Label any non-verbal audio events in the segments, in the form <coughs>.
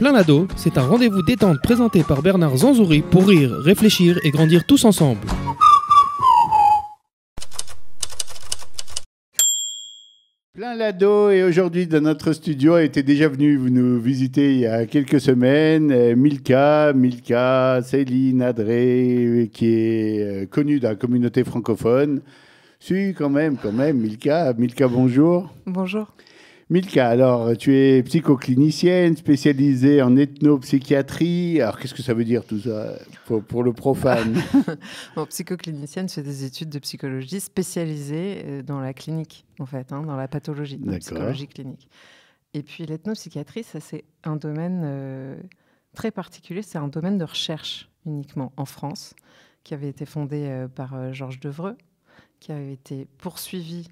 Plein l'ado, c'est un rendez-vous détente présenté par Bernard Zanzouri pour rire, réfléchir et grandir tous ensemble. Plein l'ado et aujourd'hui dans notre studio était déjà venu nous visiter il y a quelques semaines euh, Milka, Milka, Céline Adré qui est euh, connue dans la communauté francophone. Si quand même, quand même, Milka, Milka bonjour. Bonjour. Milka, alors tu es psychoclinicienne spécialisée en ethnopsychiatrie. Alors qu'est-ce que ça veut dire tout ça pour, le profane? <laughs> Bon, Psychoclinicienne, c'est des études de psychologie spécialisées euh, dans la clinique, en fait, hein, dans la pathologie, dans la psychologie clinique. Et puis l'ethnopsychiatrie, ça c'est un domaine euh, très particulier, c'est un domaine de recherche uniquement en France, qui avait été fondé euh, par Georges Devreux, qui avait été poursuivi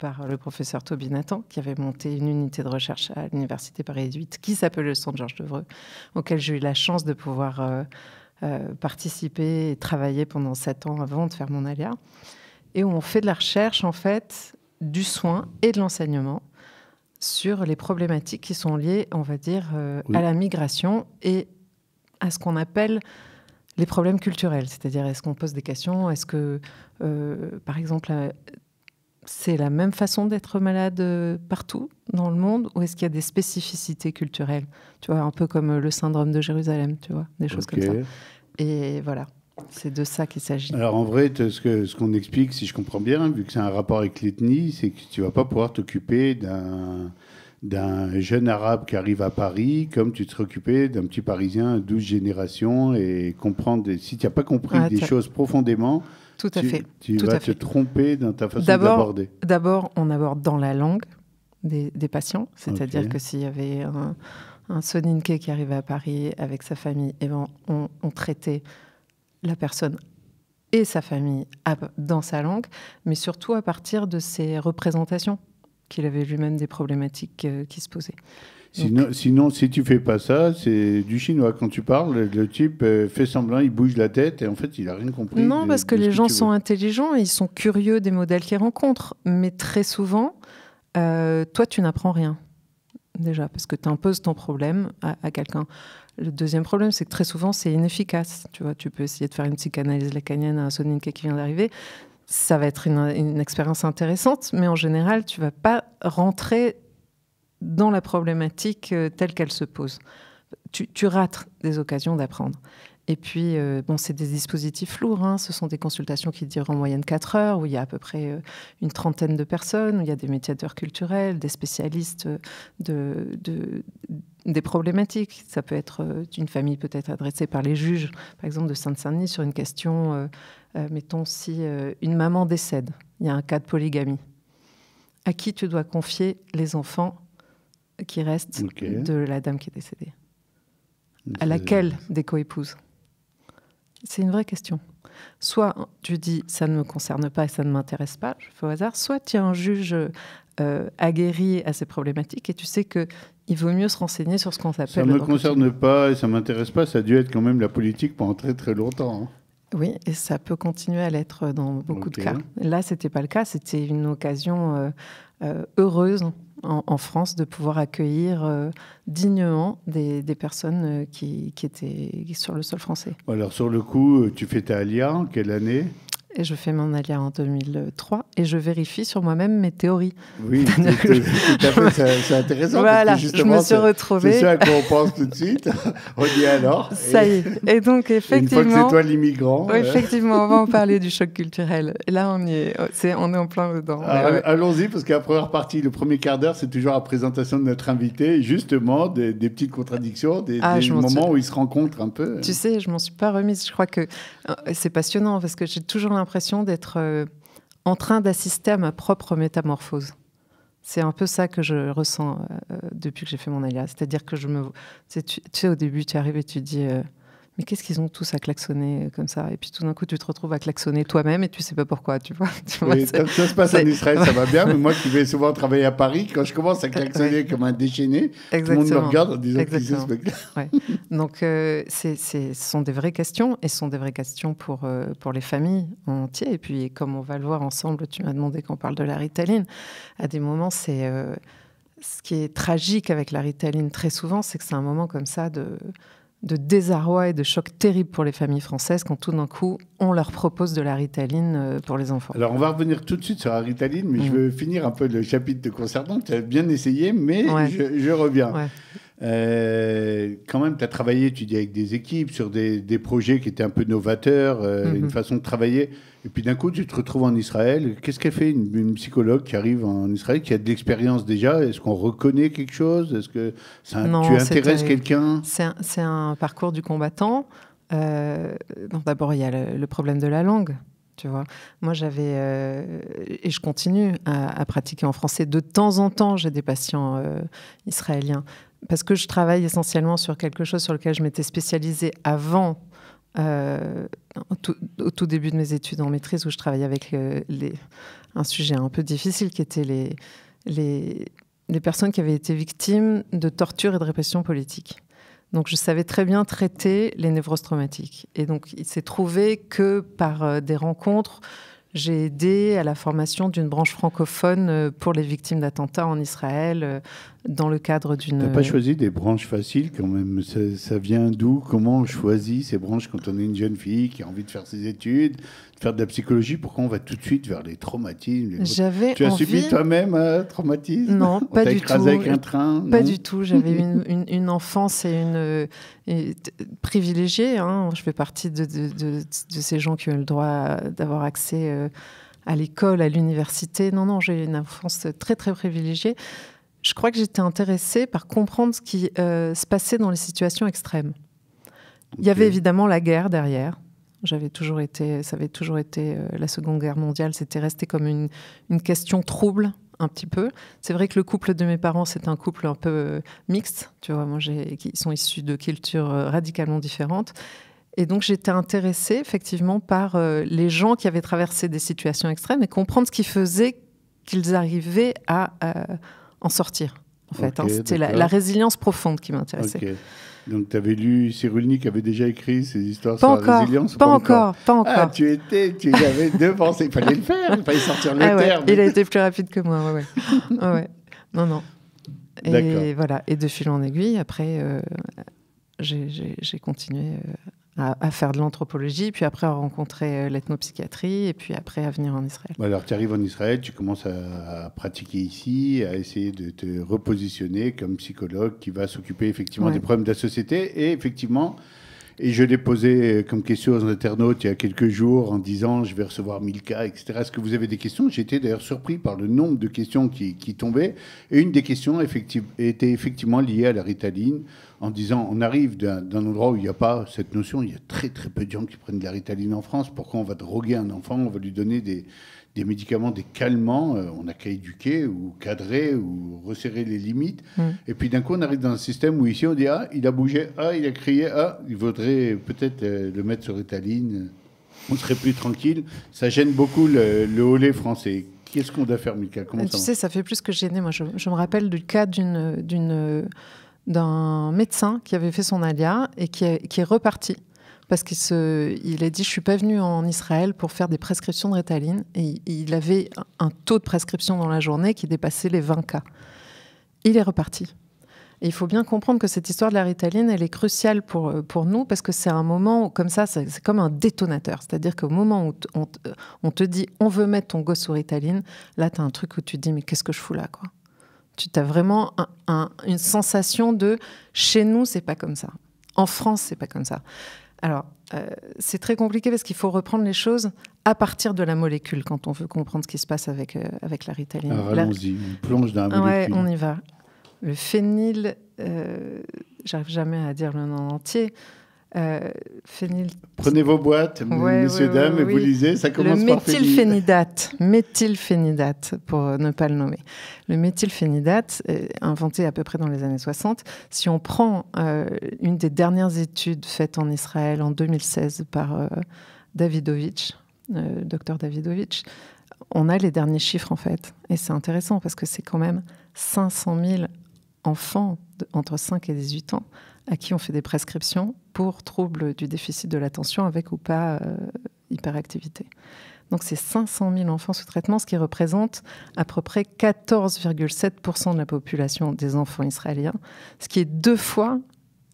par le professeur Toby Nathan, qui avait monté une unité de recherche à l'Université Paris 8, qui s'appelle le Centre Georges Devreux, auquel j'ai eu la chance de pouvoir euh, euh, participer et travailler pendant sept ans avant de faire mon alia. Et où on fait de la recherche, en fait, du soin et de l'enseignement sur les problématiques qui sont liées, on va dire, euh, à la migration et à ce qu'on appelle les problèmes culturels. C'est-à-dire, est-ce qu'on pose des questions? Est-ce que, par exemple, c'est la même façon d'être malade euh, partout dans le monde ou est-ce qu'il y a des spécificités culturelles? Tu vois, un peu comme le syndrome de Jérusalem, tu vois, des choses comme ça. Et voilà, c'est de ça qu'il s'agit. Alors en vrai, ce qu'on ce qu'on explique, si je comprends bien, vu que c'est un rapport avec l'ethnie, c'est que tu vas pas pouvoir t'occuper d'un d'un jeune arabe qui arrive à Paris, comme tu te occupé d'un petit Parisien 12 générations et comprendre, si tu n'as pas compris des choses profondément, tout à fait. Tu Tout vas te tromper dans ta façon d'aborder. D'abord, on aborde dans la langue des, patients, c'est-à-dire que s'il y avait un, un Soninke qui arrivait à Paris avec sa famille, et eh ben, on, traitait la personne et sa famille dans sa langue, mais surtout à partir de ses représentations, qu'il avait lui-même des problématiques euh, qui se posaient. Sinon, sinon, si tu fais pas ça, c'est du chinois. Quand tu parles, le type euh, fait semblant, il bouge la tête et en fait, il a rien compris. Non, parce que les gens sont intelligents et ils sont curieux des modèles qu'ils rencontrent. Mais très souvent, euh, toi, tu n'apprends rien. Déjà, parce que tu imposes ton problème à, quelqu'un. Le deuxième problème, c'est que très souvent, c'est inefficace. Tu vois, tu peux essayer de faire une psychanalyse lacanienne à un Soninke qui vient d'arriver. Ça va être une, expérience intéressante, mais en général, tu vas pas rentrer dans la problématique euh, telle qu'elle se pose. Tu, rates des occasions d'apprendre. Et puis, euh, bon, c'est des dispositifs lourds. Hein. Ce sont des consultations qui durent en moyenne 4 heures, où il y a à peu près euh, une trentaine de personnes, où il y a des médiateurs culturels, des spécialistes de, des problématiques. Ça peut être une famille peut-être adressée par les juges, par exemple de Sainte-Saint-Denis, sur une question, mettons, si une maman décède, il y a un cas de polygamie. À qui tu dois confier les enfants qui reste de la dame qui est décédée? À laquelle des coépouses? C'est une vraie question. Soit tu dis ça ne me concerne pas et ça ne m'intéresse pas, je fais au hasard, soit tu es un juge euh, aguerri à ces problématiques et tu sais que il vaut mieux se renseigner sur ce qu'on s'appelle. Ça ne me concerne pas et ça ne m'intéresse pas, ça a dû être quand même la politique pendant très très longtemps. Hein. Oui, et ça peut continuer à l'être dans beaucoup de cas. Là, ce n'était pas le cas, c'était une occasion euh, euh, heureuse en, France de pouvoir accueillir euh, dignement des, personnes euh, qui, étaient sur le sol français. Alors sur le coup, tu fais ta alia quelle année? Et je fais mon alia en 2003 et je vérifie sur moi-même mes théories. Oui, <laughs> c'est intéressant. Voilà, je me suis retrouvée. C'est ça à quoi on pense tout de suite. <laughs> on dit alors. Ça y est. Et donc, effectivement. une fois que c'est toi l'immigrant. Oui, effectivement, on va en parler du choc culturel. Et là, on, y est, est, on est en plein dedans. Ah, allons-y, parce qu'à la première partie, le premier quart d'heure, c'est toujours la présentation de notre invité, justement, des, petites contradictions, des, ah, moments où ils se rencontrent un peu. Tu sais, je m'en suis pas remise. Je crois que euh, c'est passionnant parce que j'ai toujours l'impression d'être euh, en train d'assister à ma propre métamorphose. C'est un peu ça que je ressens euh, depuis que j'ai fait mon alias. C'est-à-dire que je me. Tu, sais, au début, tu arrives et tu dis mais qu'est-ce qu'ils ont tous à klaxonner comme ça? Et puis tout d'un coup, tu te retrouves à klaxonner toi-même et tu sais pas pourquoi, tu vois. <laughs> ça se passe en Israël, ça va bien, <laughs> mais moi qui vais souvent travailler à Paris, quand je commence à klaxonner comme un déchaîné, tout le monde me regarde en disant c'est ce Donc, euh, ce sont des vraies questions et ce sont des vraies questions pour, euh, pour les familles entières. Et puis, comme on va le voir ensemble, tu m'as demandé qu'on parle de la ritaline. À des moments, c'est. Euh, ce qui est tragique avec la ritaline très souvent, c'est que c'est un moment comme ça de, de désarroi et de choc terrible pour les familles françaises quand tout d'un coup on leur propose de la ritaline euh, pour les enfants. Alors on va revenir tout de suite sur la ritaline, mais je Mm. veux finir un peu le chapitre de concernant. Tu as bien essayé, mais Ouais. je, je reviens. Ouais. Euh, quand même, tu as travaillé, tu dis, avec des équipes sur des, des projets qui étaient un peu novateurs, euh, Mhm. une façon de travailler. Et puis d'un coup, tu te retrouves en Israël. Qu'est-ce qu'elle fait une, une psychologue qui arrive en Israël, qui a de l'expérience déjà? Est-ce qu'on reconnaît quelque chose? Est-ce que ça, Non, tu intéresses quelqu'un? C'est un, parcours du combattant. Euh, bon, D'abord, il y a le, le problème de la langue. Tu vois, moi j'avais euh, et je continue à, à pratiquer en français. De temps en temps, j'ai des patients euh, israéliens parce que je travaille essentiellement sur quelque chose sur lequel je m'étais spécialisée avant, euh, au, tout, début de mes études en maîtrise, où je travaillais avec euh, un sujet un peu difficile qui était les, les, les personnes qui avaient été victimes de torture et de répression politique. Donc je savais très bien traiter les névroses traumatiques. Et donc il s'est trouvé que par euh, des rencontres, j'ai aidé à la formation d'une branche francophone euh, pour les victimes d'attentats en Israël euh, dans le cadre d'une... Tu n'as pas choisi des branches faciles quand même? Ça, ça vient d'où? Comment on choisit ces branches quand on est une jeune fille qui a envie de faire ses études, de faire de la psychologie Pourquoi on va tout de suite vers les traumatismes J'avais Tu as envie... subi toi-même un traumatisme Non, On pas du tout. avec un train Pas du tout. J'avais <laughs> une, une- une enfance et une, euh, et privilégiée. hein. Je fais partie de, de- de- de ces gens qui ont le droit d'avoir accès euh, à l'école, à l'université. Non, non, j'ai eu une enfance très, très privilégiée. Je crois que j'étais intéressée par comprendre ce qui euh, se passait dans les situations extrêmes. Il y avait évidemment la guerre derrière. J'avais toujours été, ça avait toujours été euh, la Seconde Guerre mondiale. C'était resté comme une, une question trouble un petit peu. C'est vrai que le couple de mes parents, c'est un couple un peu euh, mixte. Tu vois, moi, j'ai, qui sont issus de cultures euh, radicalement différentes. Et donc, j'étais intéressée effectivement par les gens qui avaient traversé des situations extrêmes et comprendre ce qui faisait qu'ils arrivaient à en sortir. En fait, hein. c'était la, résilience profonde qui m'intéressait. Donc tu avais lu Cyrulnik avait déjà écrit ces histoires Pas sur la encore, résilience ou pas encore, pas encore. Ah, tu étais, tu avais <laughs> devancé. Il fallait le faire, il fallait sortir le Ah ouais, terme. il a été plus rapide que moi. Ouais, ouais. Ah ouais. Non, non. Et voilà. Et de fil en aiguille, après, euh, j'ai continué euh, à, à faire de l'anthropologie, puis après à rencontrer euh, l'ethnopsychiatrie, et puis après à venir en Israël. Bon, alors, tu arrives en Israël, tu commences à, à pratiquer ici, à essayer de te repositionner comme psychologue qui va s'occuper effectivement Ouais. des problèmes de la société. Et effectivement, et je l'ai posé comme question aux internautes il y a quelques jours en disant je vais recevoir 1000 cas, etc. Est-ce que vous avez des questions? Été d'ailleurs surpris par le nombre de questions qui, qui tombaient. Et une des questions était effectivement liée à la ritaline en disant on arrive d'un endroit où il n'y a pas cette notion, il y a très très peu de gens qui prennent de la ritaline en France. Pourquoi on va droguer un enfant? On va lui donner des, des médicaments, des calmants, euh, on n'a qu'à éduquer ou cadrer ou resserrer les limites. Mm. Et puis d'un coup, on arrive dans un système où ici, on dit Ah, il a bougé, ah, il a crié, ah, il faudrait peut-être euh, le mettre sur Ritaline, on serait plus tranquille. Ça gêne beaucoup le, le français. Qu'est-ce qu'on doit faire, Mika Comment ça tu va? sais, ça fait plus que gêner. Moi, je, je me rappelle du cas d'une, d'une, d'un médecin qui avait fait son alia et qui est, qui est reparti. Parce qu'il a dit, je suis pas venu en Israël pour faire des prescriptions de Ritaline. Et il- avait un taux de prescription dans la journée qui dépassait les 20 cas. Il est reparti. Et il faut bien comprendre que cette histoire de la Ritaline, elle est cruciale pour, pour nous parce que c'est un moment où, comme ça, c'est comme un détonateur. C'est-à-dire qu'au moment où on, te dit on veut mettre ton gosse sous Ritaline, là, tu as un truc où tu te dis mais qu'est-ce que je fous là quoi? Tu as vraiment un- un- une sensation de chez nous, c'est pas comme ça. En France, c'est pas comme ça. Alors, euh, c'est très compliqué parce qu'il faut reprendre les choses à partir de la molécule quand on veut comprendre ce qui se passe avec, euh, avec la Ritaline. Allons-y, on plonge dans la ah Ouais, molécule. on y va. Le phényl, euh, j'arrive jamais à dire le nom entier. Euh, phényl, Prenez vos boîtes, Ouais, messieurs, ouais, dames, ouais, et vous lisez. Ça le commence par phényl. méthylphénidate, méthylphénidate, pour ne pas le nommer. Le méthylphénidate, inventé à peu près dans les années 60, si on prend euh, une des dernières études faites en Israël en 2016 par euh, Davidovich, euh, docteur Davidovich, on a les derniers chiffres en fait. Et c'est intéressant parce que c'est quand même 500 000 enfants de- entre 5 et 18 ans à qui on fait des prescriptions pour troubles du déficit de l'attention avec ou pas euh, hyperactivité. Donc c'est 500 000 enfants sous traitement, ce qui représente à peu près 14,7% de la population des enfants israéliens, ce qui est deux fois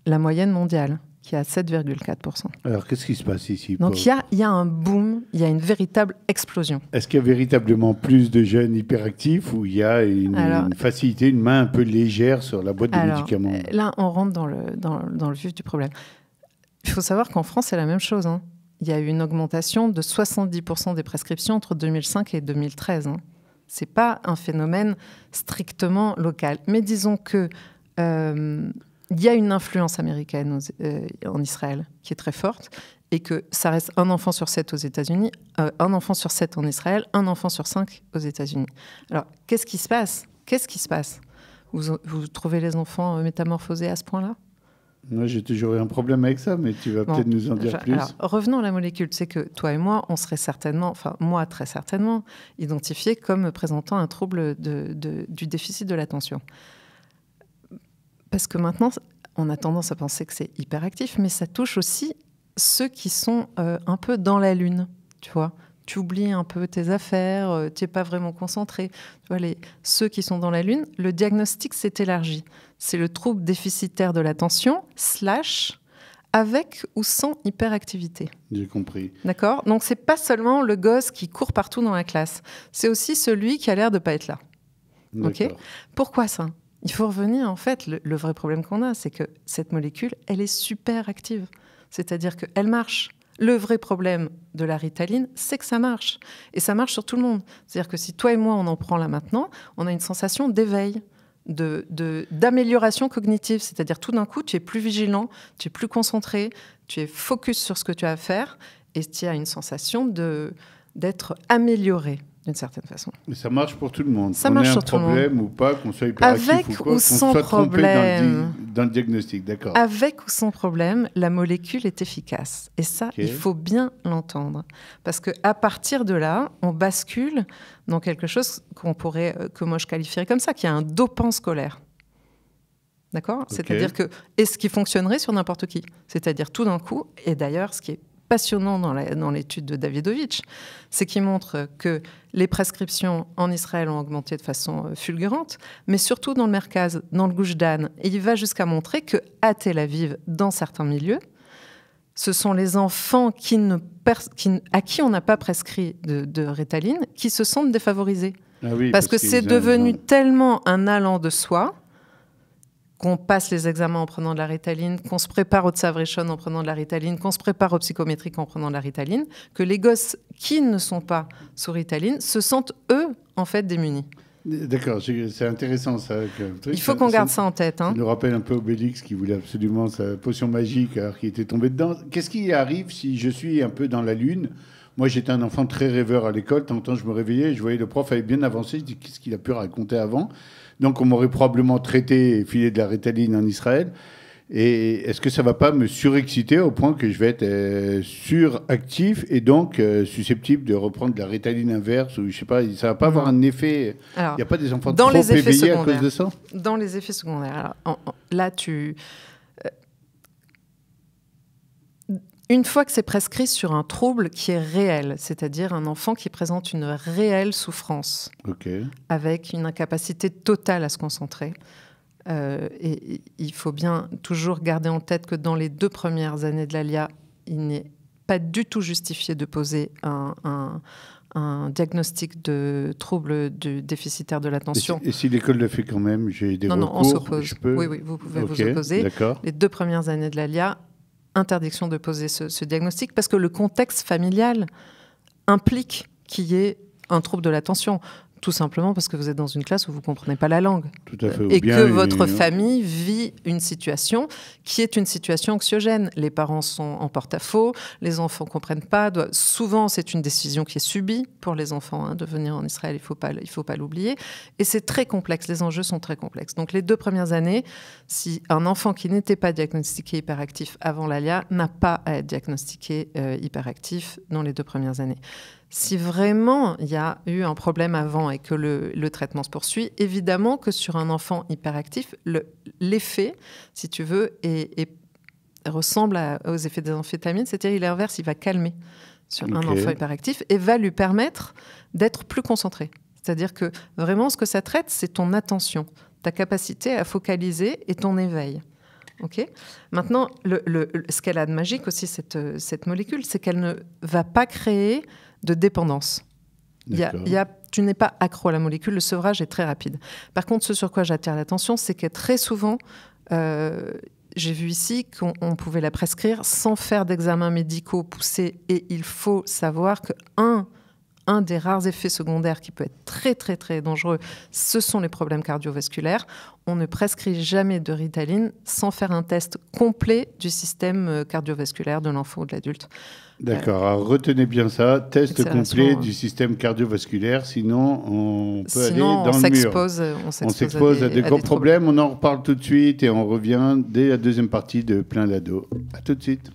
la moyenne mondiale qui est à 7,4%. Alors, qu'est-ce qui se passe ici Donc, il y, a, un boom, il y a une véritable explosion. Est-ce qu'il y a véritablement plus de jeunes hyperactifs ou il y a une, facilité, une main un peu légère sur la boîte de médicaments euh, Là, on rentre dans le, dans, le vif du problème. Il faut savoir qu'en France, c'est la même chose. Hein. Il y a eu une augmentation de 70% des prescriptions entre 2005 et 2013. Hein. Ce n'est pas un phénomène strictement local. Mais disons que euh, il y a une influence américaine euh, en Israël qui est très forte et que ça reste un enfant sur sept aux États-Unis, euh, un enfant sur sept en Israël, un enfant sur cinq aux États-Unis. Alors, qu'est-ce qui se passe? Qu'est-ce qui se passe? Vous, vous, trouvez les enfants euh, métamorphosés à ce point-là? Moi, j'ai toujours eu un problème avec ça, mais tu vas peut-être nous en dire plus. Alors, revenons à la molécule. C'est que toi et moi, on serait certainement, enfin moi très certainement, identifiés comme présentant un trouble du déficit de l'attention. Parce que maintenant, on a tendance à penser que c'est hyperactif, mais ça touche aussi ceux qui sont euh, un peu dans la lune, tu vois. Tu oublies un peu tes affaires, euh, tu n'es pas vraiment concentré. Tu vois, les, ceux qui sont dans la lune, le diagnostic s'est élargi. C'est le trouble déficitaire de l'attention, slash, avec ou sans hyperactivité. J'ai compris. D'accord? Donc, c'est pas seulement le gosse qui court partout dans la classe, c'est aussi celui qui a l'air de pas être là. Ok? Pourquoi ça? Il faut revenir, en fait, le, vrai problème qu'on a, c'est que cette molécule, elle est super active. C'est-à-dire qu'elle marche. Le vrai problème de la ritaline, c'est que ça marche. Et ça marche sur tout le monde. C'est-à-dire que si toi et moi, on en prend là maintenant, on a une sensation d'éveil, d'amélioration de, cognitive. C'est-à-dire tout d'un coup, tu es plus vigilant, tu es plus concentré, tu es focus sur ce que tu as à faire et tu as une sensation d'être amélioré d'une certaine façon. Mais ça marche pour tout le monde. Ça marche sur tout le monde. problème ou pas, qu'on soit hyperactif Avec ou quoi, ou sans soit problème. Dans le, diagnostic, d'accord. Avec ou sans problème, la molécule est efficace. Et ça, il faut bien l'entendre. Parce qu'à partir de là, on bascule dans quelque chose qu'on pourrait, euh, que moi je qualifierais comme ça, qui est un dopant scolaire. D'accord? C'est-à-dire que, et ce qui fonctionnerait sur n'importe qui. C'est-à-dire tout d'un coup, et d'ailleurs, ce qui est passionnant dans l'étude de Davidovich, c'est qu'il montre que les prescriptions en Israël ont augmenté de façon euh, fulgurante, mais surtout dans le Merkaz, dans le Dan. Et il va jusqu'à montrer que à Tel Aviv, dans certains milieux, ce sont les enfants qui ne à qui on n'a pas prescrit de, de rétaline qui se sentent défavorisés. Ah parce, que c'est devenu tellement un allant de soi qu'on passe les examens en prenant de la ritaline, qu'on se prépare au Tsavrishon en prenant de la ritaline, qu'on se prépare au psychométrique en prenant de la ritaline, que les gosses qui ne sont pas sous ritaline se sentent, eux, en fait, démunis. D'accord, c'est intéressant ça. Il faut qu'on garde ça en tête. Hein. Ça nous rappelle un peu Obélix qui voulait absolument sa potion magique alors qu'il était tombé dedans. Qu'est-ce qui arrive si je suis un peu dans la lune? Moi, j'étais un enfant très rêveur à l'école. Tant je me réveillais, je voyais le prof avait bien avancé. Je dis qu'est-ce qu'il a pu raconter avant? Donc on m'aurait probablement traité et filé de la rétaline en Israël. Et est-ce que ça va pas me surexciter au point que je vais être euh, suractif et donc euh, susceptible de reprendre de la rétaline inverse ou je sais pas, ça va pas avoir un effet. Il n'y a pas des enfants dans trop les effets éveillés à cause de ça? Dans les effets secondaires. là, tu Une fois que c'est prescrit sur un trouble qui est réel, c'est-à-dire un enfant qui présente une réelle souffrance, avec une incapacité totale à se concentrer, euh, et il faut bien toujours garder en tête que dans les deux premières années de l'ALIA, il n'est pas du tout justifié de poser un, diagnostic de trouble du déficitaire de l'attention. Et si, l'école le fait quand même, j'ai des non, recours, non, on s'oppose. Oui, oui, vous pouvez vous opposer. Les deux premières années de l'ALIA, interdiction de poser ce, diagnostic parce que le contexte familial implique qu'il y ait un trouble de l'attention tout simplement parce que vous êtes dans une classe où vous ne comprenez pas la langue. Et que votre famille vit une situation qui est une situation anxiogène. Les parents sont en porte-à-faux, les enfants ne comprennent pas. Souvent, c'est une décision qui est subie pour les enfants hein, de venir en Israël, il ne faut pas, pas l'oublier. Et c'est très complexe, les enjeux sont très complexes. Donc les deux premières années, si un enfant qui n'était pas diagnostiqué hyperactif avant l'ALIA n'a pas à être diagnostiqué euh, hyperactif dans les deux premières années. Si vraiment il y a eu un problème avant et que le, traitement se poursuit, évidemment que sur un enfant hyperactif, l'effet, si tu veux, ressemble aux effets des amphétamines, c'est-à-dire il est inverse, il va calmer. sur un enfant hyperactif et va lui permettre d'être plus concentré. C'est-à-dire que vraiment, ce que ça traite, c'est ton attention, ta capacité à focaliser et ton éveil. Ok? Maintenant, le- le- le- ce qu'elle a de magique aussi, cette, cette molécule, c'est qu'elle ne va pas créer de dépendance. Il y a- D'accord. il y a- tu n'es pas accro à la molécule, le sevrage est très rapide. Par contre, ce sur quoi j'attire l'attention, c'est que très souvent, euh, j'ai vu ici qu'on on pouvait la prescrire sans faire d'examens médicaux poussés. Et il faut savoir que un, un des rares effets secondaires qui peut être très très très dangereux, ce sont les problèmes cardiovasculaires. On ne prescrit jamais de Ritaline sans faire un test complet du système euh, cardiovasculaire de l'enfant ou de l'adulte. D'accord, alors retenez bien ça, test complet du système cardiovasculaire, sinon on peut Sinon, aller on dans le mur. s'expose, on s'expose à, des gros troubles. problèmes, on en reparle tout de suite et on revient dès la deuxième partie de Plein l'ado. À tout de suite.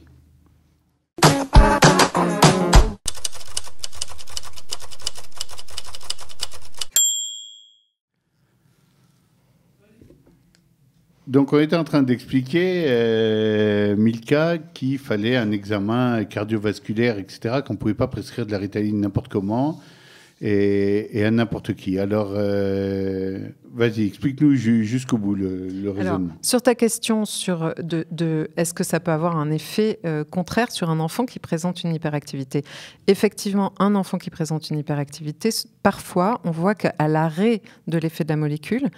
Donc on était en train d'expliquer, euh, Milka, qu'il fallait un examen cardiovasculaire, etc., qu'on ne pouvait pas prescrire de la ritaline n'importe comment et, et à n'importe qui. Alors, euh, vas-y, explique-nous ju- jusqu'au bout le, le Alors, raisonnement. sur ta question sur de, de- est-ce que ça peut avoir un effet euh, contraire sur un enfant qui présente une hyperactivité? Effectivement, un enfant qui présente une hyperactivité, parfois, on voit qu'à l'arrêt de l'effet de la molécule,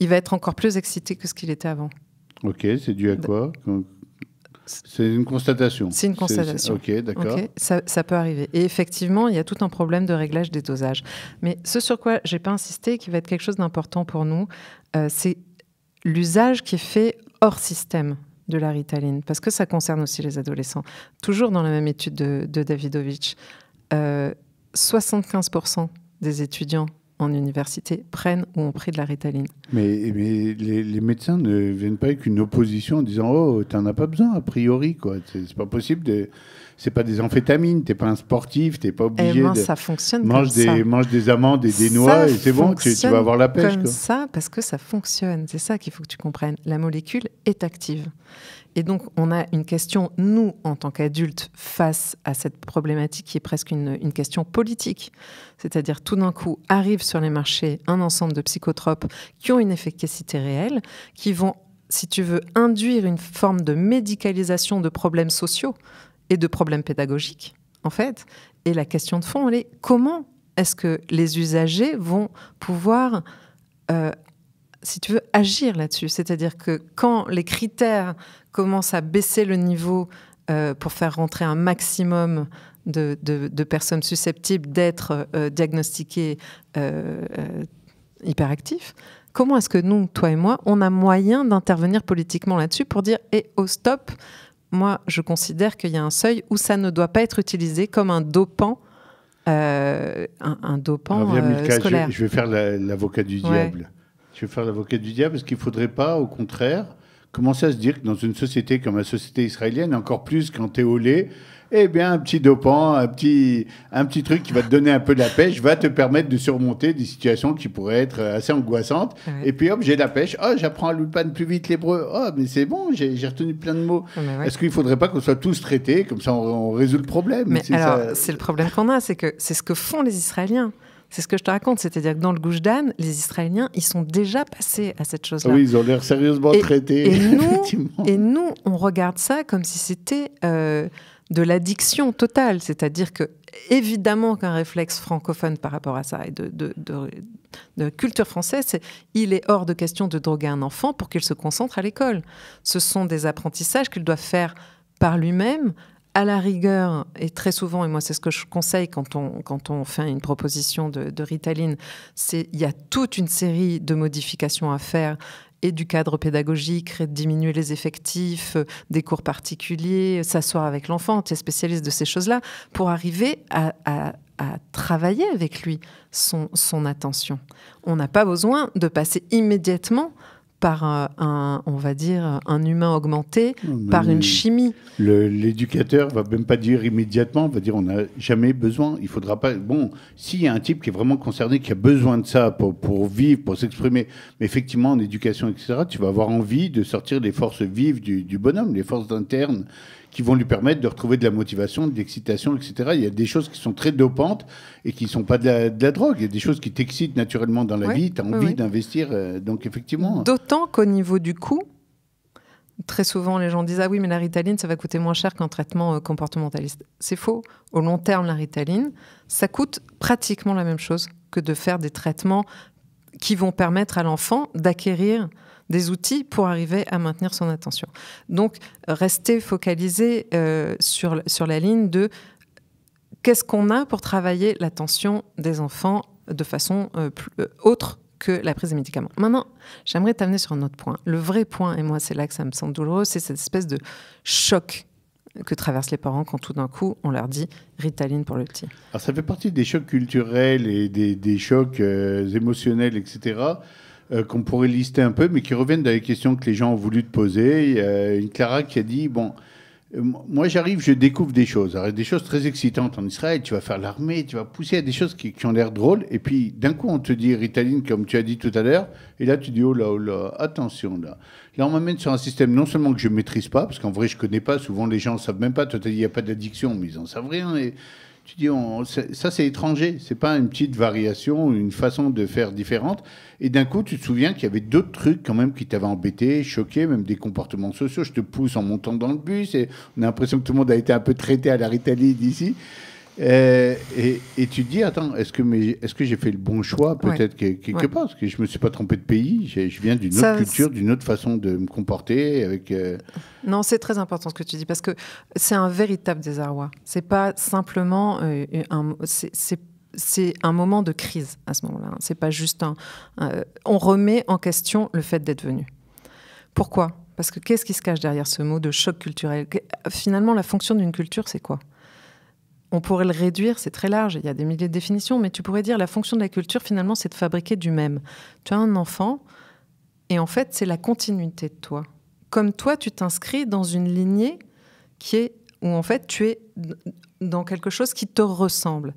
il va être encore plus excité que ce qu'il était avant. Ok, c'est dû à quoi C'est une constatation. C'est une constatation. Ok, d'accord. Ça, ça peut arriver. Et effectivement, il y a tout un problème de réglage des dosages. Mais ce sur quoi j'ai pas insisté, qui va être quelque chose d'important pour nous, euh, c'est l'usage qui est fait hors système de la ritaline, parce que ça concerne aussi les adolescents. Toujours dans la même étude de, de Davidovich, euh, 75% des étudiants en université prennent ou ont pris de la ritaline. Mais, mais les, les médecins ne viennent pas avec une opposition en disant Oh, t'en as pas besoin, a priori. quoi. C'est pas possible. De... C'est pas des amphétamines. T'es pas un sportif. T'es pas Eh obligé ben, de. ça fonctionne Mange comme ça. des, mange des amandes et des Ça noix et c'est bon, tu, tu vas avoir la pêche. comme quoi. ça parce que ça fonctionne. C'est ça qu'il faut que tu comprennes. La molécule est active. Et donc, on a une question, nous, en tant qu'adultes, face à cette problématique qui est presque une, question politique. C'est-à-dire, tout d'un coup, arrive sur les marchés un ensemble de psychotropes qui ont une efficacité réelle, qui vont, si tu veux, induire une forme de médicalisation de problèmes sociaux et de problèmes pédagogiques, en fait. Et la question de fond, elle est comment est-ce que les usagers vont pouvoir, euh, si tu veux, agir là-dessus C'est-à-dire que quand les critères commencent à baisser le niveau euh, pour faire rentrer un maximum de, de- de personnes susceptibles d'être euh, diagnostiquées euh, euh, hyperactifs, comment est-ce que nous, toi et moi, on a moyen d'intervenir politiquement là-dessus pour dire, et au stop, moi, je considère qu'il y a un seuil où ça ne doit pas être utilisé comme un dopant, un, un dopant Alors, viens, Milka, je, scolaire. vais, je vais faire la- l'avocat du Ouais. diable. Je vais faire l'avocat du diable parce qu'il ne faudrait pas, au contraire, commencer à se dire que dans une société comme la société israélienne, encore plus quand tu es au lait, eh bien, un petit dopant, un petit, un petit truc qui va te donner un peu de la pêche va te permettre de surmonter des situations qui pourraient être assez angoissantes. Ouais. Et puis hop, j'ai la pêche. Oh, j'apprends à l'ulpan plus vite l'hébreu. Oh, mais c'est bon, j'ai retenu plein de mots. Ouais. Est-ce qu'il ne faudrait pas qu'on soit tous traités? Comme ça, on, on résout le problème. Mais alors, ça. c'est le problème qu'on a, c'est que c'est ce que font les Israéliens. C'est ce que je te raconte, c'est-à-dire que dans le Goujdan, les Israéliens, ils sont déjà passés à cette chose-là. oui, ils ont l'air sérieusement Et- traités. et nous-. Et nous, on regarde ça comme si c'était euh, de l'addiction totale. C'est-à-dire que, évidemment, qu'un réflexe francophone par rapport à ça et de, de- de- de culture française, c'est il est hors de question de droguer un enfant pour qu'il se concentre à l'école. Ce sont des apprentissages qu'il doit faire par lui-même. À la rigueur, et très souvent, et moi c'est ce que je conseille quand on, quand on fait une proposition de, Ritaline, c'est il y a toute une série de modifications à faire et du cadre pédagogique, diminuer les effectifs, des cours particuliers, s'asseoir avec l'enfant, tu es spécialiste de ces choses-là, pour arriver à, à- à travailler avec lui son, son attention. On n'a pas besoin de passer immédiatement par euh, un, on va dire, un humain augmenté, par une chimie. L'éducateur va même pas dire immédiatement, va dire on n'a jamais besoin. Il faudra pas. Bon, s'il y a un type qui est vraiment concerné, qui a besoin de ça pour, pour vivre, pour s'exprimer, mais effectivement en éducation, etc., tu vas avoir envie de sortir les forces vives du, du bonhomme, les forces internes qui vont lui permettre de retrouver de la motivation, de l'excitation, etc. Il y a des choses qui sont très dopantes et qui ne sont pas de la, drogue. Il y a des choses qui t'excitent naturellement dans la vie, tu as envie d'investir. Euh, donc effectivement. D'autant qu'au niveau du coût, Très souvent, les gens disent Ah oui, mais la ritaline, ça va coûter moins cher qu'un traitement euh, comportementaliste. C'est faux. Au long terme, la ritaline, ça coûte pratiquement la même chose que de faire des traitements qui vont permettre à l'enfant d'acquérir des outils pour arriver à maintenir son attention. Donc, rester focalisé euh, sur, sur la ligne de qu'est-ce qu'on a pour travailler l'attention des enfants de façon euh, autre que la prise des médicaments. Maintenant, j'aimerais t'amener sur un autre point. Le vrai point, et moi c'est là que ça me semble douloureux, c'est cette espèce de choc que traversent les parents quand tout d'un coup on leur dit Ritaline pour le petit. Alors ça fait partie des chocs culturels et des, chocs euh, émotionnels, etc. Euh, qu'on pourrait lister un peu, mais qui reviennent dans les questions que les gens ont voulu te poser. Il y a une Clara qui a dit bon, euh, moi, j'arrive, je découvre des choses. Alors, des choses très excitantes en Israël. Tu vas faire l'armée, tu vas pousser à des choses qui, ont l'air drôles. Et puis, d'un coup, on te dit Ritaline, comme tu as dit tout à l'heure. Et là, tu dis oh là, oh là, attention là. Là, on m'amène sur un système non seulement que je ne maîtrise pas, parce qu'en vrai, je ne connais pas. Souvent, les gens ne savent même pas. Toi, tu as dit il n'y a pas d'addiction, mais ils n'en savent rien. Et tu dis, ça c'est étranger, c'est pas une petite variation, une façon de faire différente. Et d'un coup, tu te souviens qu'il y avait d'autres trucs quand même qui t'avaient embêté, choqué, même des comportements sociaux. Je te pousse en montant dans le bus et on a l'impression que tout le monde a été un peu traité à la Ritalie d'ici. Euh, et, tu te dis, attends, est-ce que, est que j'ai fait le bon choix peut-être quelque part? Parce que je ne me suis pas trompé de pays, je viens d'une autre culture, d'une autre façon de me comporter. avec. Euh, non, c'est très important ce que tu dis, parce que c'est un véritable désarroi. C'est pas simplement euh, un... C'est un moment de crise à ce moment-là. C'est pas juste un. on remet en question le fait d'être venu. Pourquoi? Parce que qu'est-ce qui se cache derrière ce mot de choc culturel? Finalement, la fonction d'une culture, c'est quoi? On pourrait le réduire, c'est très large, il y a des milliers de définitions, mais tu pourrais dire la fonction de la culture, finalement, c'est de fabriquer du même. Tu as un enfant, et en fait, c'est la continuité de toi. Comme toi, tu t'inscris dans une lignée qui est où, en fait, tu es dans quelque chose qui te ressemble.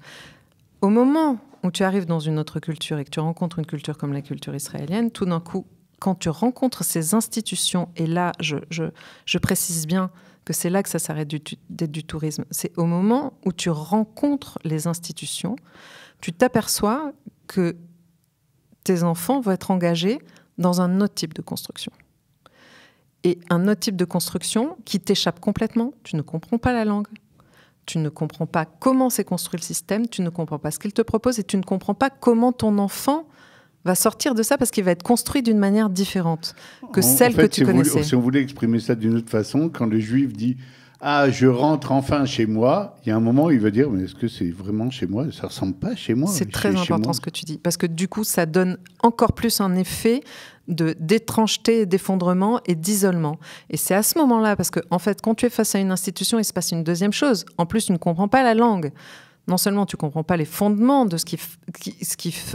Au moment où tu arrives dans une autre culture et que tu rencontres une culture comme la culture israélienne, tout d'un coup, quand tu rencontres ces institutions, et là, je, je précise bien, que c'est là que ça s'arrête d'être du tourisme. C'est au moment où tu rencontres les institutions, tu t'aperçois que tes enfants vont être engagés dans un autre type de construction. Et un autre type de construction qui t'échappe complètement. Tu ne comprends pas la langue, tu ne comprends pas comment s'est construit le système, tu ne comprends pas ce qu'il te propose et tu ne comprends pas comment ton enfant va sortir de ça parce qu'il va être construit d'une manière différente que celle que tu connaissais. si on voulait exprimer ça d'une autre façon, quand le juif dit ah, je rentre enfin chez moi, il y a un moment où il va dire, mais est-ce que c'est vraiment chez moi? Ça ressemble pas chez moi. C'est très important ce que tu dis, parce que du coup, ça donne encore plus un effet de d'étrangeté, d'effondrement et d'isolement. Et c'est à ce moment-là, parce que en fait, quand tu es face à une institution, il se passe une deuxième chose. En plus, tu ne comprends pas la langue non seulement tu comprends pas les fondements de ce qui,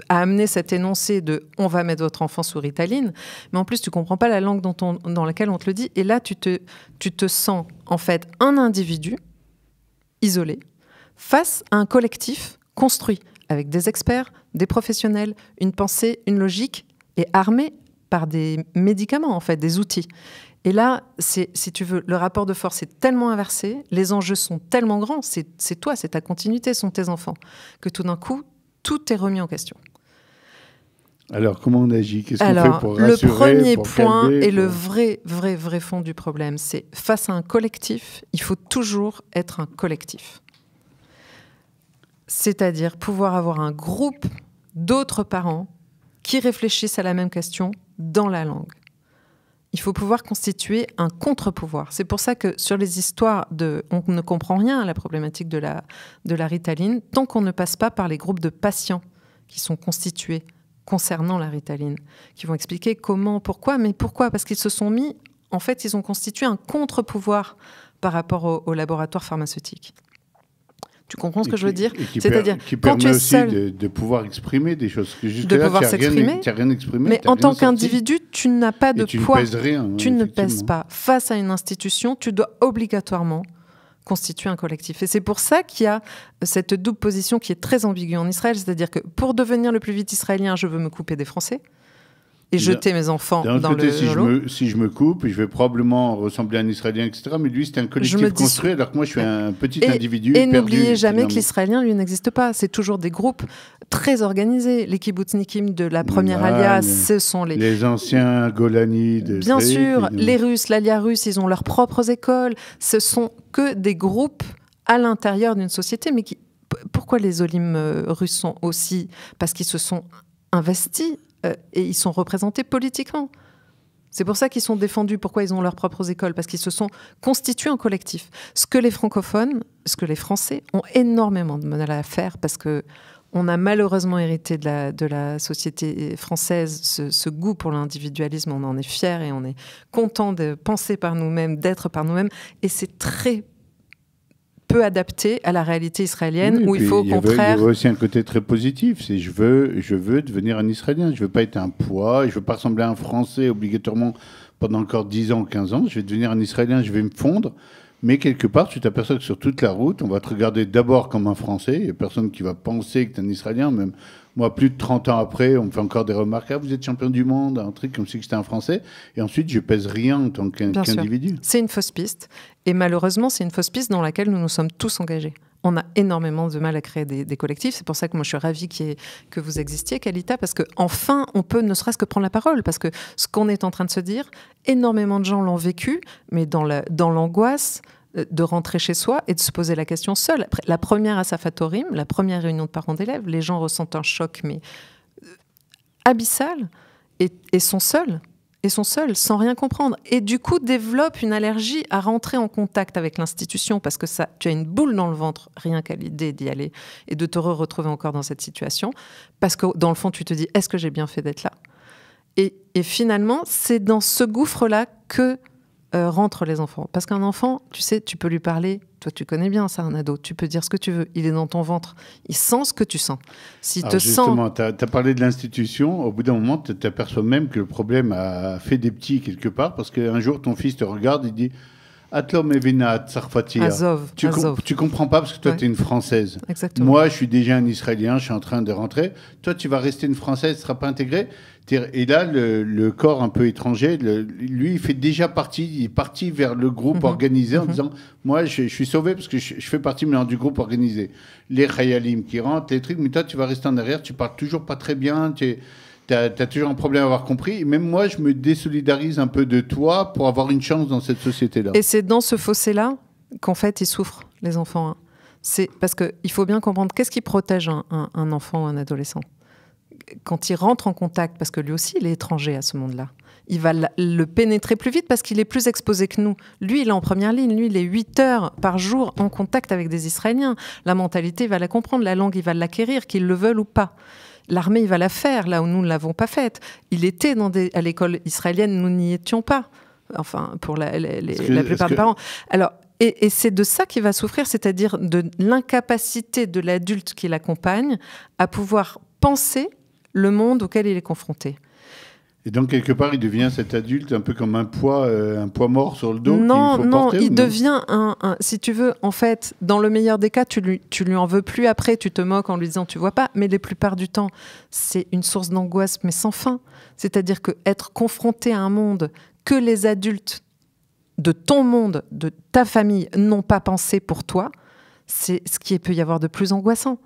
a amené cet énoncé de on va mettre votre enfant sous Ritaline, mais en plus tu comprends pas la langue dans laquelle on te le dit. Et là, tu te, tu te sens en fait un individu isolé face à un collectif construit avec des experts, des professionnels, une pensée, une logique et armé par des médicaments, en fait, des outils. Et là, si tu veux, le rapport de force est tellement inversé, les enjeux sont tellement grands, c'est toi, c'est ta continuité, sont tes enfants, que tout d'un coup, tout est remis en question. Alors, comment on agit? Qu'est-ce qu'on fait pour rassurer Le premier point et le vrai, vrai, vrai fond du problème, c'est face à un collectif, il faut toujours être un collectif. C'est-à-dire pouvoir avoir un groupe d'autres parents qui réfléchissent à la même question dans la langue il faut pouvoir constituer un contre-pouvoir. C'est pour ça que sur les histoires de on ne comprend rien à la problématique de la, ritaline tant qu'on ne passe pas par les groupes de patients qui sont constitués concernant la ritaline, qui vont expliquer comment, pourquoi, mais pourquoi? Parce qu'ils se sont mis, en fait, ils ont constitué un contre-pouvoir par rapport au, au laboratoire pharmaceutique. Tu comprends ce que je veux dire C'est-à-dire quand tu es aussi seul, de, pouvoir exprimer des choses. de pouvoir s'exprimer. rien exprimé. Mais en tant qu'individu, tu n'as pas de poids. Tu ne pèses rien. Tu ne pèses pas. Face à une institution, tu dois obligatoirement constituer un collectif. Et c'est pour ça qu'il y a cette double position qui est très ambiguë en Israël. C'est-à-dire que pour devenir le plus vite israélien, je veux me couper des Français. Et jeter mes enfants dans côté, le si, je me, si je me coupe, je vais probablement ressembler à un Israélien, etc. Mais lui, c'était un collectif construit, alors que moi, je suis un petit Et- individu. Et n'oubliez jamais que l'Israélien, lui, n'existe pas. C'est toujours des groupes très organisés. Les kibbutznikim de la première alias, mais ce sont les... Les anciens Golani de Bien sûr, les Russes, l'alia russe, ils ont leurs propres écoles. Ce sont que des groupes à l'intérieur d'une société. Mais qui... pourquoi les Olim euh, russes sont aussi? Parce qu'ils se sont investis euh, et ils sont représentés politiquement. C'est pour ça qu'ils sont défendus. Pourquoi ils ont leurs propres écoles Parce qu'ils se sont constitués en collectif. Ce que les francophones, ce que les Français ont énormément de mal à faire parce que on a malheureusement hérité de la, société française ce, ce goût pour l'individualisme. On en est fier et on est content de penser par nous-mêmes, d'être par nous-mêmes. Et c'est très peu adapté à la réalité israélienne Oui, où il faut au contraire. Il y avait aussi un côté très positif. C'est je veux, je veux devenir un Israélien. Je veux pas être un poids. Je veux pas ressembler à un Français obligatoirement pendant encore 10 ans, 15 ans. Je vais devenir un Israélien. Je vais me fondre. Mais quelque part, tu t'aperçois que sur toute la route, on va te regarder d'abord comme un Français. Il n'y a personne qui va penser que tu es un Israélien. Même moi, plus de 30 ans après, on me fait encore des remarques. Ah, vous êtes champion du monde, un truc comme si j'étais un Français. Et ensuite, je pèse rien en tant qu'individu. C'est une fausse piste. Et malheureusement, c'est une fausse piste dans laquelle nous nous sommes tous engagés. On a énormément de mal à créer des, des collectifs. C'est pour ça que moi, je suis ravie ait- que vous existiez, Kalita, parce que enfin, on peut ne serait-ce que prendre la parole. Parce que ce qu'on est en train de se dire, énormément de gens l'ont vécu, mais dans la- dans l'angoisse de rentrer chez soi et de se poser la question seule. La première à la première réunion de parents d'élèves, les gens ressentent un choc, mais euh, abyssal, et, et sont seuls et sont seuls sans rien comprendre et du coup développent une allergie à rentrer en contact avec l'institution parce que ça tu as une boule dans le ventre rien qu'à l'idée d'y aller et de te re- retrouver encore dans cette situation parce que dans le fond tu te dis est-ce que j'ai bien fait d'être là? Et, et finalement c'est dans ce gouffre là que euh, rentrent les enfants parce qu'un enfant tu sais tu peux lui parler toi tu connais bien ça un ado tu peux dire ce que tu veux il est dans ton ventre il sent ce que tu sens s'il te sent justement, tu as, parlé de l'institution. Au bout d'un moment, tu t'aperçois même que le problème a fait des petits quelque part, parce qu'un jour, ton fils te regarde, il dit Tu, com- Azov tu comprends pas parce que toi, Ouais. tu es une Française. exactement Moi, je suis déjà un Israélien, je suis en train de rentrer. Toi, tu vas rester une Française, tu ne seras pas intégrée. Et là, le, le corps un peu étranger, le- lui, il fait déjà partie, il est parti vers le groupe Mhm. organisé en Mhm. disant Moi, je, je suis sauvé parce que je, je fais partie maintenant du groupe organisé. Les Khayalim qui rentrent, les trucs, mais toi, tu vas rester en arrière, tu parles toujours pas très bien, tu as, toujours un problème à avoir compris. Même moi, je me désolidarise un peu de toi pour avoir une chance dans cette société-là. Et c'est dans ce fossé-là qu'en fait ils souffrent, les enfants. hein. C'est parce qu'il faut bien comprendre qu'est-ce qui protège un, un- enfant ou un adolescent? Quand il rentre en contact, parce que lui aussi il est étranger à ce monde-là. Il va le pénétrer plus vite parce qu'il est plus exposé que nous. Lui, il est en première ligne. Lui, il est 8 heures par jour en contact avec des Israéliens. La mentalité, il va la comprendre. La langue, il va l'acquérir, qu'ils le veulent ou pas. L'armée, il va la faire là où nous ne l'avons pas faite. Il était dans des, à l'école israélienne, nous n'y étions pas. Enfin, pour la, la- les- Est-ce que- la plupart des que- parents. Alors, et, et c'est de ça qu'il va souffrir, c'est-à-dire de l'incapacité de l'adulte qui l'accompagne à pouvoir penser le monde auquel il est confronté. Et donc, quelque part, il devient cet adulte un peu comme un poids, euh, un poids mort sur le dos. non, faut non, porter, il devient un, un- Si tu veux, en fait, dans le meilleur des cas, tu lui, tu lui en veux plus après, tu te moques en lui disant tu vois pas, mais la plupart du temps, c'est une source d'angoisse, mais sans fin. C'est-à-dire que être confronté à un monde que les adultes de ton monde, de ta famille, n'ont pas pensé pour toi, c'est ce qui peut y avoir de plus angoissant.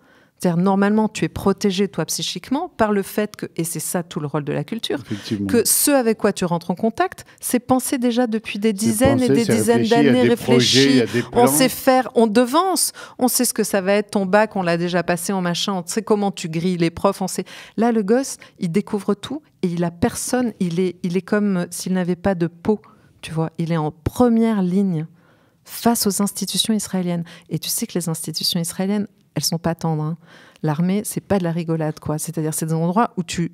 C'est-à-dire, normalement, tu es protégé, toi, psychiquement, par le fait que, et c'est ça tout le rôle de la culture, que ce avec quoi tu rentres en contact, c'est pensé déjà depuis des dizaines et des dizaines d'années réfléchi. On sait faire, on devance, on sait ce que ça va être ton bac, on l'a déjà passé en machin, on sait comment tu grilles les profs, on sait. Là, le gosse, il découvre tout et il a personne, il est, il est comme s'il n'avait pas de peau, tu vois. Il est en première ligne face aux institutions israéliennes. Et tu sais que les institutions israéliennes, elles sont pas tendres. hein. L'armée, c'est pas de la rigolade, quoi. C'est-à-dire, c'est des endroits où tu,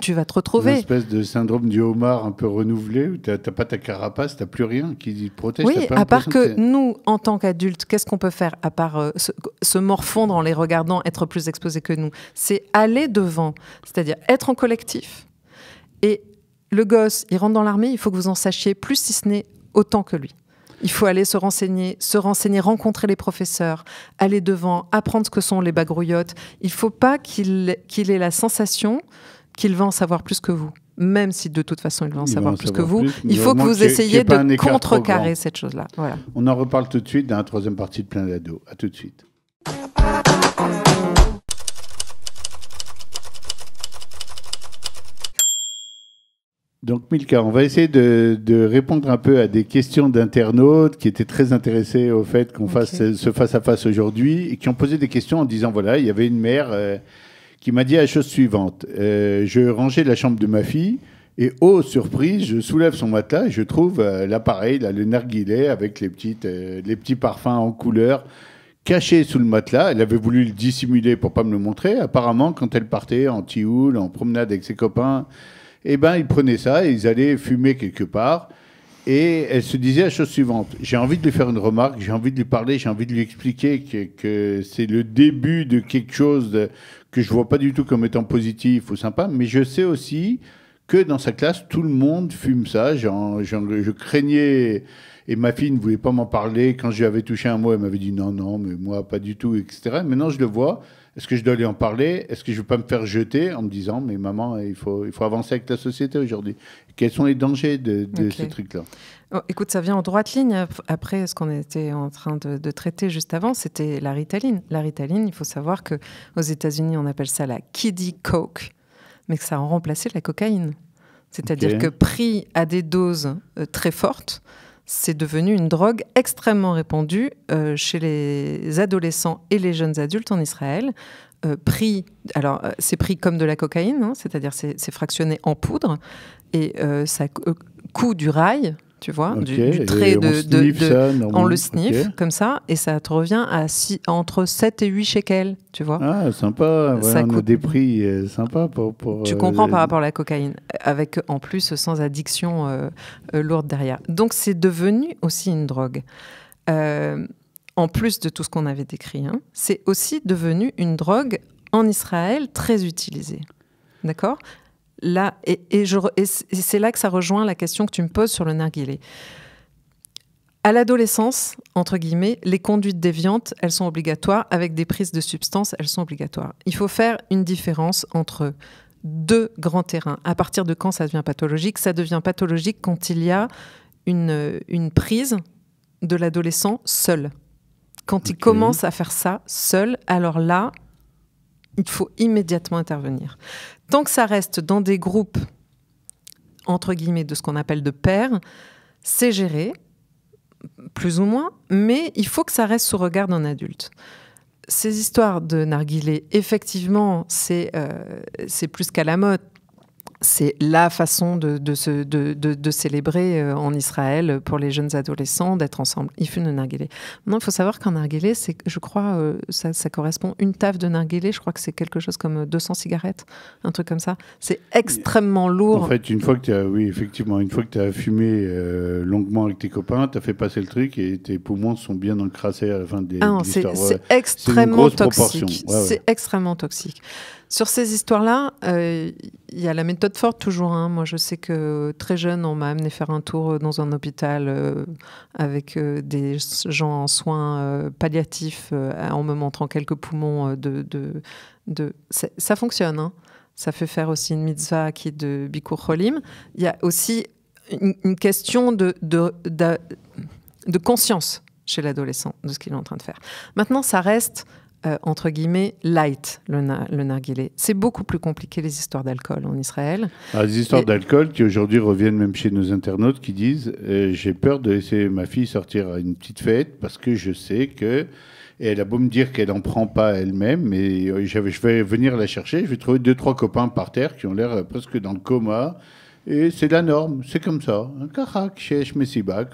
tu vas te Une retrouver. espèce de syndrome du homard un peu renouvelé, où tu n'as pas ta carapace, tu n'as plus rien qui te protège. Oui, pas à part que nous, en tant qu'adultes, qu'est-ce qu'on peut faire à part euh, se, se morfondre en les regardant, être plus exposés que nous? C'est aller devant, c'est-à-dire être en collectif. Et le gosse, il rentre dans l'armée, il faut que vous en sachiez plus, si ce n'est autant que lui. Il faut aller se renseigner, se renseigner, rencontrer les professeurs, aller devant, apprendre ce que sont les bagrouillottes. Il ne faut pas qu'il ait la sensation qu'il va en savoir plus que vous. même si de toute façon ils vont en savoir plus que vous. plus, il au faut que vous essayiez de contrecarrer cette chose-là. Voilà. On en reparle tout de suite dans la troisième partie de Plein d'ado. À tout de suite. Donc Milka, on va essayer de, de répondre un peu à des questions d'internautes qui étaient très intéressés au fait qu'on fasse ce- ce face-à-face aujourd'hui et qui ont posé des questions en disant, voilà, il y avait une mère euh, qui m'a dit la chose suivante. Euh, je rangeais la chambre de ma fille et, oh, surprise, je soulève son matelas et je trouve euh, l'appareil, là, le narguilé avec les, petites, euh, les petits parfums en couleur caché sous le matelas. Elle avait voulu le dissimuler pour pas me le montrer. Apparemment, quand elle partait en tioule, en promenade avec ses copains, eh ben, ils prenaient ça et ils allaient fumer quelque part. Et elle se disait la chose suivante j'ai envie de lui faire une remarque, j'ai envie de lui parler, j'ai envie de lui expliquer que, c'est le début de quelque chose que je vois pas du tout comme étant positif ou sympa, mais je sais aussi que dans sa classe, tout le monde fume ça. Je craignais, et ma fille ne voulait pas m'en parler. Quand je lui avais touché un mot, elle m'avait dit non, non, mais moi, pas du tout, etc. Maintenant, je le vois. Est-ce que je dois lui en parler? Est-ce que je ne veux pas me faire jeter en me disant, mais maman, il faut, il faut avancer avec la société aujourd'hui? Quels sont les dangers de, ce truc-là? Oh, écoute, ça vient en droite ligne. Ap- après ce qu'on était en train de, de traiter juste avant, c'était la ritaline. La ritaline, il faut savoir que aux États-Unis, on appelle ça la kiddie coke, mais que ça a remplacé la cocaïne. C'est-à-dire que pris à des doses euh, très fortes, c'est devenu une drogue extrêmement répandue euh, chez les adolescents et les jeunes adultes en Israël. Euh, pris, alors euh, c'est pris comme de la cocaïne, hein, c'est-à-dire c'est fractionné en poudre et ça cou- euh, coût du rail, tu vois, du, du et trait on de, ça, on le sniffe Ok. comme ça et ça te revient à six- entre 7 et 8 shekels, tu vois. Ah, sympa. Voilà, Ça on a coûte- des prix euh, sympas pour. pour, Tu euh, comprends par rapport à la cocaïne, avec en plus sans addiction euh, euh, lourde derrière. Donc c'est devenu aussi une drogue. Euh, en plus de tout ce qu'on avait décrit, hein, c'est aussi devenu une drogue en Israël très utilisée. D'accord? Là, et, c'est là que ça rejoint la question que tu me poses sur le narguilé. À l'adolescence, entre guillemets, les conduites déviantes, elles sont obligatoires. Avec des prises de substances, elles sont obligatoires. Il faut faire une différence entre deux grands terrains. À partir de quand ça devient pathologique? Ça devient pathologique quand il y a une, une prise de l'adolescent seul. Quand il commence à faire ça seul, alors là, il faut immédiatement intervenir. Tant que ça reste dans des groupes, entre guillemets, de ce qu'on appelle de pairs, c'est géré, plus ou moins, mais il faut que ça reste sous regard d'un adulte. Ces histoires de narguilé, effectivement, euh, c'est plus qu'à la mode. C'est la façon de, de, se- de, de- de célébrer euh, en Israël pour les jeunes adolescents, d'être ensemble. Ils fument le narguilé. Maintenant, il faut savoir qu'un narguilé, c'est, je crois, euh, ça, ça correspond, une taf de narguilé, je crois que c'est quelque chose comme 200 cigarettes, un truc comme ça. C'est extrêmement lourd. En fait, une fois que tu as, oui, effectivement, une fois que tu as fumé euh, longuement avec tes copains, tu as fait passer le truc et tes poumons sont bien encrassés à la fin des, Ah non, de c'est extrêmement toxique. Ouais, ouais. C'est extrêmement toxique. Sur ces histoires-là, euh, il y a la méthode forte toujours. hein. Moi, je sais que très jeune, on m'a amené faire un tour dans un hôpital euh, avec euh, des gens en soins euh, palliatifs euh, en me montrant quelques poumons euh, de... Ça fonctionne. hein. Ça fait faire aussi une mitzvah qui est de Bikur Cholim. Il y a aussi une, question de conscience chez l'adolescent de ce qu'il est en train de faire. Maintenant, ça reste, euh, entre guillemets, light, le, na- le narguilé. C'est beaucoup plus compliqué, les histoires d'alcool en Israël. Ah, des histoires Et- d'alcool qui aujourd'hui reviennent même chez nos internautes qui disent euh, J'ai peur de laisser ma fille sortir à une petite fête parce que je sais que. Et elle a beau me dire qu'elle n'en prend pas elle-même, mais euh, je vais venir la chercher. Je vais trouver deux, trois copains par terre qui ont l'air presque dans le coma. Et c'est la norme, c'est comme ça. Quand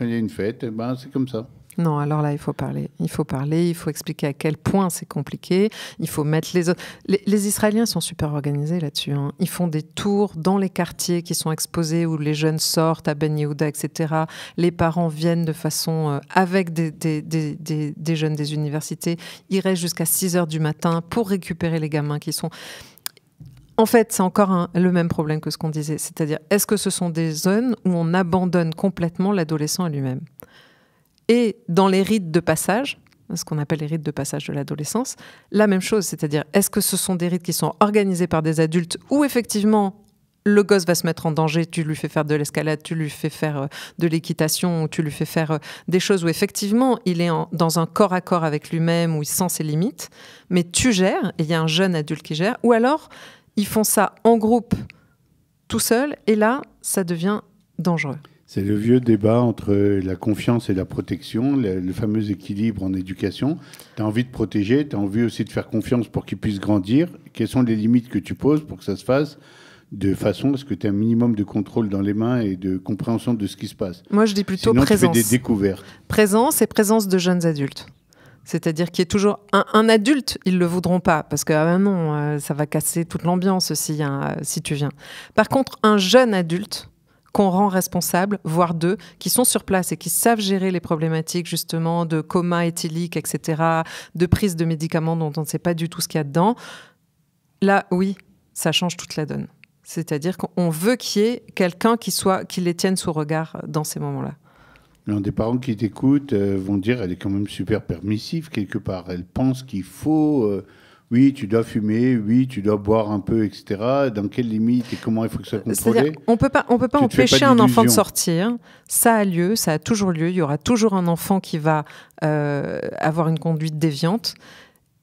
il y a une fête, eh ben, c'est comme ça. Non, alors là, il faut parler. Il faut parler, il faut expliquer à quel point c'est compliqué. Il faut mettre les autres. Les, Israéliens sont super organisés là-dessus. hein. Ils font des tours dans les quartiers qui sont exposés où les jeunes sortent à Ben Yehuda, etc. Les parents viennent de façon euh, avec des, des, des, des, jeunes des universités. Ils restent jusqu'à 6 heures du matin pour récupérer les gamins qui sont. En fait, c'est encore le même problème que ce qu'on disait. C'est-à-dire, est-ce que ce sont des zones où on abandonne complètement l'adolescent à lui-même? Et dans les rites de passage, ce qu'on appelle les rites de passage de l'adolescence, la même chose, c'est-à-dire est-ce que ce sont des rites qui sont organisés par des adultes ou effectivement le gosse va se mettre en danger, tu lui fais faire de l'escalade, tu lui fais faire euh, de l'équitation, tu lui fais faire euh, des choses où effectivement il est dans un corps à corps avec lui-même, où il sent ses limites, mais tu gères, et il y a un jeune adulte qui gère, ou alors ils font ça en groupe, tout seul, et là, ça devient dangereux. C'est le vieux débat entre la confiance et la protection, le, fameux équilibre en éducation. Tu as envie de protéger, tu as envie aussi de faire confiance pour qu'il puisse grandir. Quelles sont les limites que tu poses pour que ça se fasse de façon à ce que tu aies un minimum de contrôle dans les mains et de compréhension de ce qui se passe? Moi, je dis plutôt Sinon, présence. Tu fais des découvertes. Présence et présence de jeunes adultes. C'est-à-dire qu'il y ait toujours un, adulte, ils le voudront pas parce que ah non, euh, ça va casser toute l'ambiance si, si tu viens. Par contre, un jeune adulte qu'on rend responsable, voire deux, qui sont sur place et qui savent gérer les problématiques justement de coma éthylique, etc., de prise de médicaments dont on ne sait pas du tout ce qu'il y a dedans. Là, oui, ça change toute la donne. C'est-à-dire qu'on veut qu'il y ait quelqu'un qui, soit, qui les tienne sous regard dans ces moments-là. Des parents qui t'écoutent euh, vont dire elle est quand même super permissive quelque part. Elle pense qu'il faut, euh, oui, tu dois fumer, oui, tu dois boire un peu, etc. Dans quelles limites et comment il faut que ça soit contrôlé On peut pas, on peut pas empêcher un enfant de sortir. Ça a lieu, ça a toujours lieu. Il y aura toujours un enfant qui va euh, avoir une conduite déviante.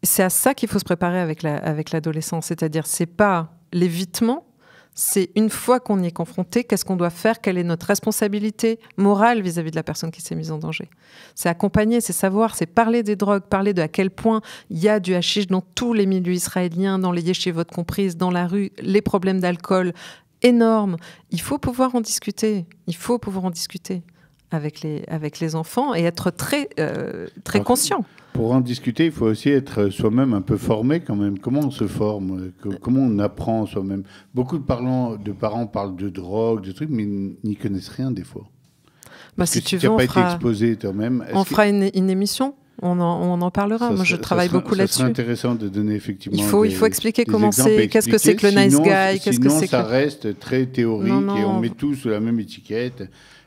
C'est à ça qu'il faut se préparer avec l'adolescence. La, avec C'est-à-dire, c'est pas l'évitement, c'est une fois qu'on y est confronté, qu'est-ce qu'on doit faire, quelle est notre responsabilité morale vis-à-vis de la personne qui s'est mise en danger. C'est accompagner, c'est savoir, c'est parler des drogues, parler de à quel point il y a du hashish dans tous les milieux israéliens, dans les votre comprises, dans la rue, les problèmes d'alcool énormes. Il faut pouvoir en discuter. Il faut pouvoir en discuter avec les, avec les enfants et être très, euh, très conscient. Pour en discuter, il faut aussi être soi-même un peu formé quand même. Comment on se forme Comment on apprend soi-même? Beaucoup de, parlants, de parents parlent de drogue, de trucs, mais n'y connaissent rien des fois. Bah, si, tu veux, on pas fera... été exposé toi-même. On fera une, émission on en, on en, parlera. Moi, je travaille beaucoup là-dessus. C'est intéressant de donner effectivement. Il faut, il faut expliquer comment c'est, qu'est-ce que c'est que le nice guy, qu'est-ce que c'est. ça reste très théorique et on met tout sous la même étiquette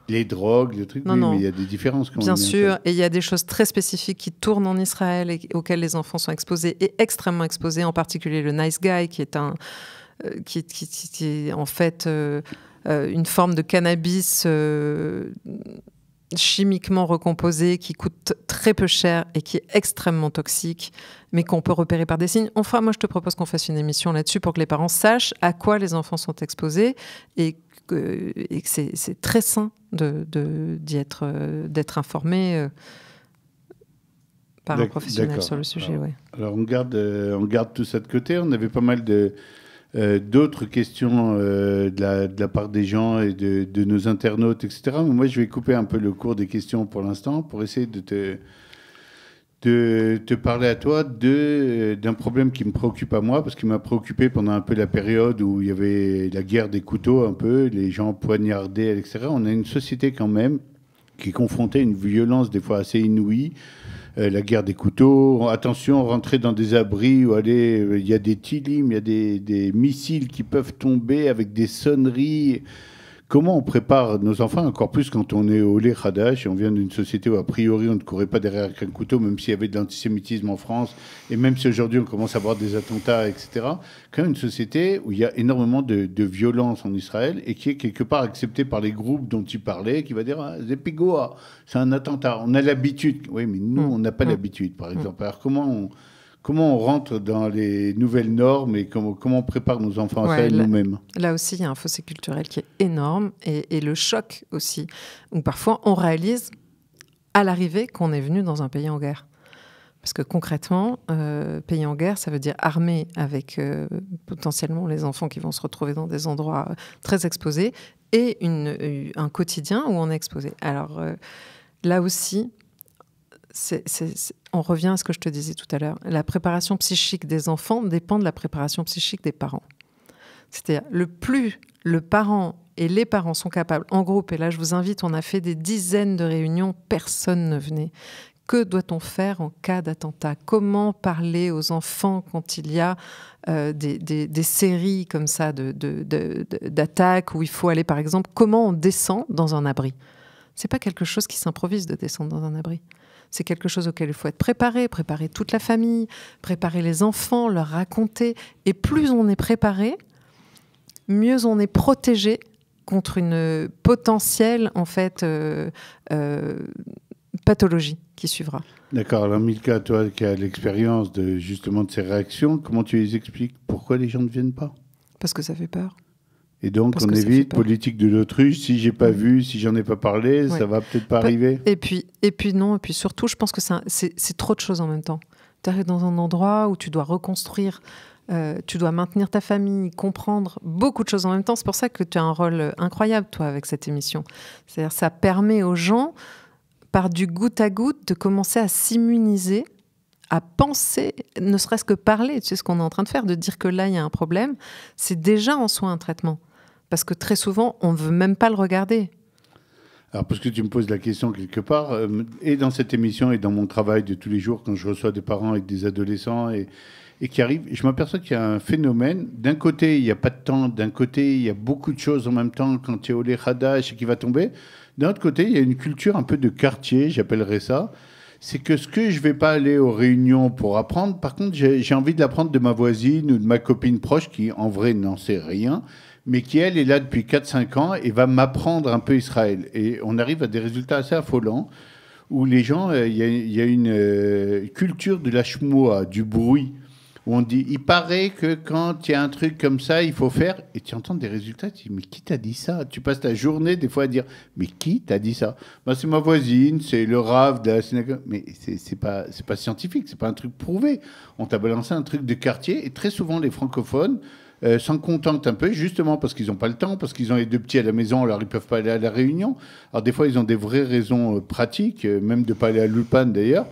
les drogues, les trucs, oui, mais il y a des différences. Quand Bien sûr, et il y a des choses très spécifiques qui tournent en Israël et auxquelles les enfants sont exposés et extrêmement exposés, en particulier le nice guy, qui est un, euh, qui, qui, est en fait euh, euh, une forme de cannabis chimiquement recomposé qui coûte très peu cher et qui est extrêmement toxique, mais qu'on peut repérer par des signes. Enfin, moi, je te propose qu'on fasse une émission là-dessus pour que les parents sachent à quoi les enfants sont exposés et que, c'est très sain d'être de, d'être euh, d'être informé euh, par un professionnel sur le sujet. Alors, alors on, garde, euh, on garde tout ça de côté. On avait pas mal de, d'autres questions de, la, de, la, part des gens et de, nos internautes, etc. Mais moi, je vais couper un peu le cours des questions pour l'instant pour essayer de te de te parler à toi d'un problème qui me préoccupe à moi, parce qu'il m'a préoccupé pendant un peu la période où il y avait la guerre des couteaux, un peu, les gens poignardés, etc. On a une société quand même qui est confrontée à une violence des fois assez inouïe. Euh, la guerre des couteaux, attention, rentrer dans des abris où aller, euh, il y a des tilim, il y a des missiles qui peuvent tomber avec des sonneries. Comment on prépare nos enfants, encore plus quand on est au lait Hadash et on vient d'une société où a priori on ne courait pas derrière un couteau, même s'il y avait de l'antisémitisme en France, et même si aujourd'hui on commence à voir des attentats, etc. Quand une société où il y a énormément de, violence en Israël et qui est quelque part acceptée par les groupes dont il parlait, qui va dire ah, c'est un attentat, on a l'habitude. Oui, mais nous, mmh. on n'a pas mmh. l'habitude, par mmh. exemple. Alors comment on Comment on rentre dans les nouvelles normes et comment, comment on prépare nos enfants à ça nous-mêmes Là aussi, il y a un fossé culturel qui est énorme et, le choc aussi, où parfois on réalise à l'arrivée qu'on est venu dans un pays en guerre. Parce que concrètement, euh, pays en guerre, ça veut dire armé avec euh, potentiellement les enfants qui vont se retrouver dans des endroits euh, très exposés et une, un quotidien où on est exposé. Alors là aussi, on revient à ce que je te disais tout à l'heure. La préparation psychique des enfants dépend de la préparation psychique des parents. C'est-à-dire, le plus le parent et les parents sont capables, en groupe, et là je vous invite, on a fait des dizaines de réunions, personne ne venait. Que doit-on faire en cas d'attentat? Comment parler aux enfants quand il y a euh, des, séries comme ça d'attaques de, où il faut aller, par exemple, comment on descend dans un abri? C'est pas quelque chose qui s'improvise de descendre dans un abri. C'est quelque chose auquel il faut être préparé, préparer toute la famille, préparer les enfants, leur raconter. Et plus on est préparé, mieux on est protégé contre une potentielle en fait euh, euh, pathologie qui suivra. D'accord. Alors Milka, toi qui as l'expérience de justement de ces réactions, comment tu les expliques? Pourquoi les gens ne viennent pas? Parce que ça fait peur. Et donc on évite politique de l'autruche. Si j'ai pas vu, si j'en ai pas parlé, Ouais. ça va peut-être pas Pas- arriver. Et puis, et puis non, et puis surtout, je pense que c'est trop de choses en même temps. Tu arrives dans un endroit où tu dois reconstruire, euh, tu dois maintenir ta famille, comprendre beaucoup de choses en même temps. C'est pour ça que tu as un rôle incroyable, toi, avec cette émission. C'est-à-dire ça permet aux gens, par du goutte à goutte, de commencer à s'immuniser à penser, ne serait-ce que parler, tu sais ce qu'on est en train de faire, de dire que là, il y a un problème, c'est déjà en soi un traitement. Parce que très souvent, on ne veut même pas le regarder. Alors, parce que tu me poses la question quelque part, euh, et dans cette émission et dans mon travail de tous les jours, quand je reçois des parents avec des adolescents et, qui arrivent, je m'aperçois qu'il y a un phénomène. D'un côté, il n'y a pas de temps. D'un côté, il y a beaucoup de choses en même temps quand tu es au Lehadash et qui va tomber. D'un autre côté, il y a une culture un peu de quartier, j'appellerais ça. C'est que ce que je vais pas aller aux réunions pour apprendre, par contre, j'ai envie de l'apprendre de ma voisine ou de ma copine proche qui, en vrai, n'en sait rien mais qui, elle, est là depuis 4-5 ans et va m'apprendre un peu Israël. Et on arrive à des résultats assez affolants où les gens, euh, il y, a- il y a une euh, culture de la shmoa, du bruit, où on dit, il paraît que quand il y a un truc comme ça, il faut faire, et tu entends des résultats, tu dis, mais qui t'a dit ça? Tu passes ta journée des fois à dire, mais qui t'a dit ça? Ben, C'est ma voisine, c'est le rave de la synagogue, mais c'est pas, pas scientifique, c'est pas un truc prouvé. On t'a balancé un truc de quartier, et très souvent les francophones, euh, s'en contentent un peu, justement parce qu'ils n'ont pas le temps, parce qu'ils ont les deux petits à la maison, alors ils ne peuvent pas aller à la réunion. Alors des fois, ils ont des vraies raisons euh, pratiques, euh, même de ne pas aller à l'Ulpan d'ailleurs.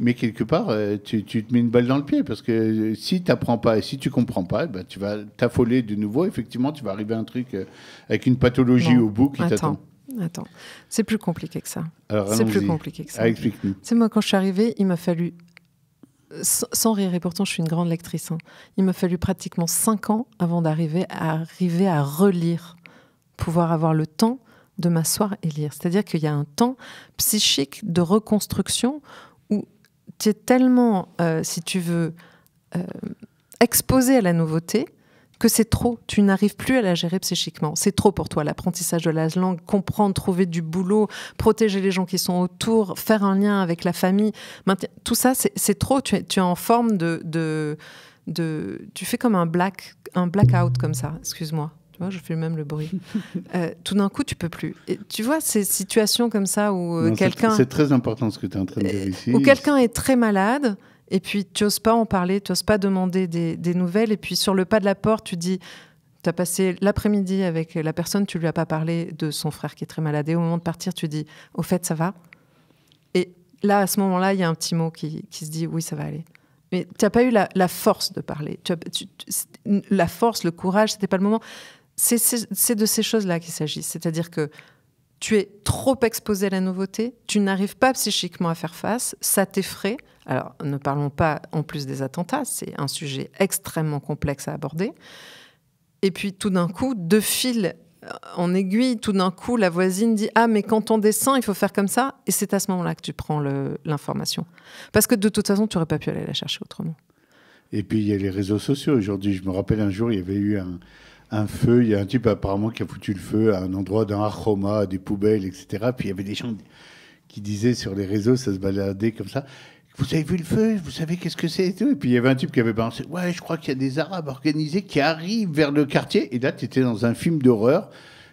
Mais quelque part, euh, tu, tu te mets une balle dans le pied, parce que euh, si tu n'apprends pas et si tu comprends pas, eh ben, tu vas t'affoler de nouveau. Effectivement, tu vas arriver à un truc euh, avec une pathologie Non. au bout qui t'attend. Attends. C'est plus compliqué que ça. C'est plus compliqué que ça. Ah, explique-nous. C'est moi, quand je suis arrivée, il m'a fallu, sans rire, et pourtant je suis une grande lectrice, hein, il m'a fallu pratiquement cinq ans avant d'arriver à, arriver à relire, pouvoir avoir le temps de m'asseoir et lire. C'est-à-dire qu'il y a un temps psychique de reconstruction tu es tellement, euh, si tu veux, euh, exposé à la nouveauté que c'est trop. Tu n'arrives plus à la gérer psychiquement. C'est trop pour toi, l'apprentissage de la langue, comprendre, trouver du boulot, protéger les gens qui sont autour, faire un lien avec la famille. Tout ça, c'est trop. Tu es, tu es en forme de, de, de- Tu fais comme un black, un blackout comme ça. Excuse-moi. Tu vois, je fais même le bruit. Euh, tout d'un coup, tu peux plus. Et tu vois ces situations comme ça où euh, quelqu'un C'est très important ce que tu es en train de dire ici. où quelqu'un est très malade et puis tu n'oses pas en parler, tu n'oses pas demander des, des nouvelles et puis sur le pas de la porte, tu dis, tu as passé l'après-midi avec la personne, tu lui as pas parlé de son frère qui est très malade et au moment de partir, tu dis, au fait, ça va? Et là, à ce moment-là, il y a un petit mot qui, qui se dit, oui, ça va aller. Mais tu n'as pas eu la, la force de parler. Tu as- tu- la force, le courage, c'était pas le moment. C'est- de ces choses-là qu'il s'agit. C'est-à-dire que tu es trop exposé à la nouveauté, tu n'arrives pas psychiquement à faire face, ça t'effraie. Alors, ne parlons pas en plus des attentats, c'est un sujet extrêmement complexe à aborder. Et puis, tout d'un coup, de fil en aiguille, tout d'un coup, la voisine dit Ah, mais quand on descend, il faut faire comme ça. Et c'est à ce moment-là que tu prends l'information. Parce que de toute façon, tu n'aurais pas pu aller la chercher autrement. Et puis il y a les réseaux sociaux aujourd'hui. Je me rappelle un jour, il y avait eu un, un feu. Il y a un type apparemment qui a foutu le feu à un endroit d'un Aroma, à des poubelles, etc. Puis il y avait des gens qui disaient sur les réseaux, ça se baladait comme ça. Vous avez vu le feu? Vous savez qu'est-ce que c'est et puis il y avait un type qui avait balancé Ouais, je crois qu'il y a des Arabes organisés qui arrivent vers le quartier. Et là, tu étais dans un film d'horreur.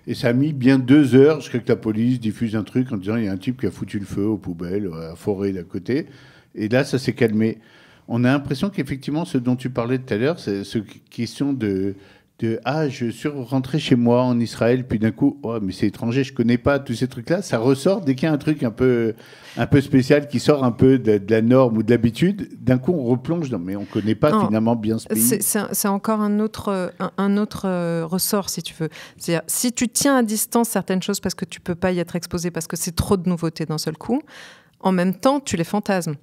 Et ça a mis bien deux heures jusqu'à que la police diffuse un truc en disant il y a un type qui a foutu le feu aux poubelles, à la forêt d'à côté. Et là, ça s'est calmé. On a l'impression qu'effectivement, ce dont tu parlais tout à l'heure, c'est cette question de, de Ah, je suis rentré chez moi en Israël, puis d'un coup, oh, mais c'est étranger, je connais pas tous ces trucs-là. Ça ressort dès qu'il y a un truc un peu, un peu spécial qui sort un peu de, de la norme ou de l'habitude. D'un coup, on replonge dans Mais on connaît pas Non, finalement bien ce pays. C'est- C'est c'est encore un autre, un, un autre euh, ressort, si tu veux. C'est-à-dire, si tu tiens à distance certaines choses parce que tu peux pas y être exposé, parce que c'est trop de nouveautés d'un seul coup, en même temps, tu les fantasmes.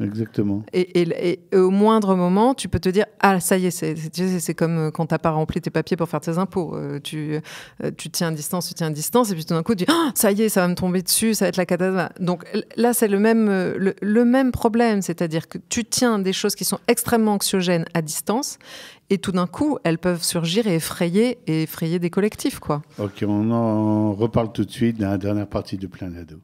Exactement. Et, et- et au moindre moment, tu peux te dire Ah, ça y est, c'est- comme euh, quand tu n'as pas rempli tes papiers pour faire tes impôts. Euh, tu, euh, tu tiens à distance, tu tiens à distance, et puis tout d'un coup, tu dis Ah, ça y est, ça va me tomber dessus, ça va être la catastrophe. Donc là, c'est le même, le, le même problème, c'est-à-dire que tu tiens des choses qui sont extrêmement anxiogènes à distance, et tout d'un coup, elles peuvent surgir et effrayer, et effrayer des collectifs, quoi. Ok, on en reparle tout de suite dans la dernière partie de Plein d'ado.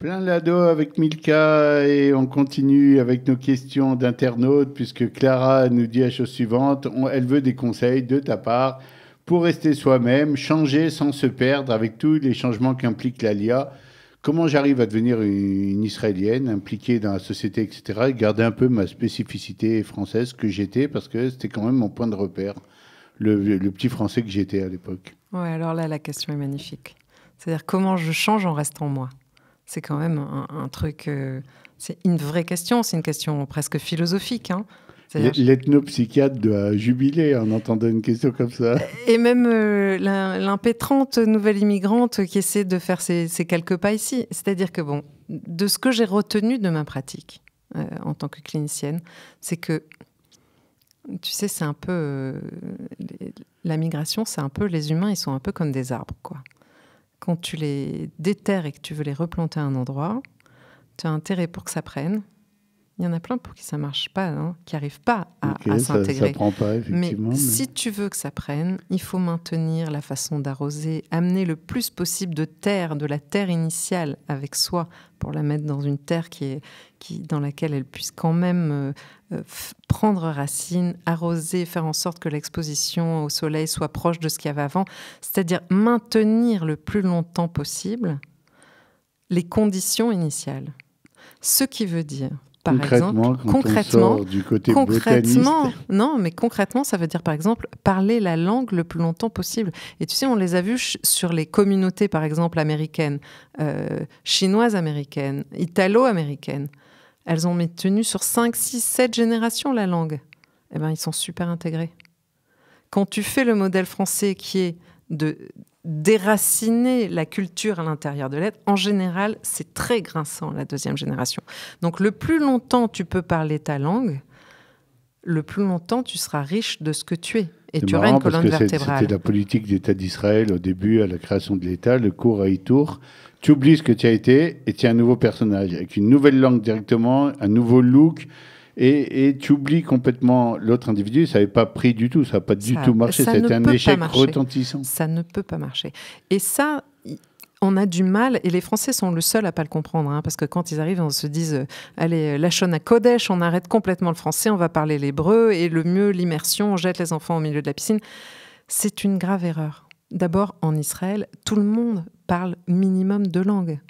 Plein l'ado avec Milka et on continue avec nos questions d'internautes puisque Clara nous dit la chose suivante. Elle veut des conseils de ta part pour rester soi-même, changer sans se perdre avec tous les changements qu'implique l'ALIA. Comment j'arrive à devenir une, une Israélienne impliquée dans la société, etc. et garder un peu ma spécificité française que j'étais parce que c'était quand même mon point de repère, le, le petit français que j'étais à l'époque. Ouais, alors là, la question est magnifique. C'est-à-dire comment je change en restant moi? C'est quand même un, un truc. euh, c'est une vraie question. C'est une question presque philosophique. hein. L'ethnopsychiatre doit jubiler en entendant une question comme ça. Et même euh, l'im- l'impétrante nouvelle immigrante qui essaie de faire ses, ses quelques pas ici. C'est-à-dire que, bon, de ce que j'ai retenu de ma pratique euh, en tant que clinicienne, c'est que, tu sais, c'est un peu. euh, les- la migration, c'est un peu. Les humains, ils sont un peu comme des arbres, quoi. Quand tu les déterres et que tu veux les replanter à un endroit, tu as intérêt pour que ça prenne. Il y en a plein pour qui ça marche pas, hein, qui n'arrivent pas à, Ok, à s'intégrer. Mais mais- si tu veux que ça prenne, il faut maintenir la façon d'arroser, amener le plus possible de terre, de la terre initiale avec soi, pour la mettre dans une terre qui est, qui, dans laquelle elle puisse quand même euh, euh, prendre racine, arroser, faire en sorte que l'exposition au soleil soit proche de ce qu'il y avait avant. C'est-à-dire maintenir le plus longtemps possible les conditions initiales. Ce qui veut dire, par concrètement, exemple, quand concrètement, on sort du côté concrètement, non, mais concrètement, ça veut dire par exemple parler la langue le plus longtemps possible. Et tu sais, on les a vus sur les communautés, par exemple américaines, euh, chinoises américaines, italo-américaines. Elles ont maintenu sur 5, 6, 7 générations la langue. Eh bien, ils sont super intégrés. Quand tu fais le modèle français qui est de déraciner la culture à l'intérieur de l'être, en général, c'est très grinçant, la deuxième génération. Donc, le plus longtemps tu peux parler ta langue, le plus longtemps tu seras riche de ce que tu es. Et tu auras une marrant parce colonne que vertébrale. C'était la politique d'État d'Israël au début, à la création de l'État, le cours à Itour. Tu oublies ce que tu as été et tu es un nouveau personnage, avec une nouvelle langue directement, un nouveau look. Et, et tu oublies complètement l'autre individu. Ça n'avait pas pris du tout, ça n'a pas du Ça- tout marché. été un échec retentissant. Ça ne peut pas marcher. Et ça, on a du mal, et les Français sont le seul à pas le comprendre, hein, parce que quand ils arrivent, on se disent, euh, allez, la à Kodesh, on arrête complètement le français, on va parler l'hébreu, et le mieux, l'immersion, on jette les enfants au milieu de la piscine. C'est une grave erreur. D'abord, en Israël, tout le monde parle minimum deux langues.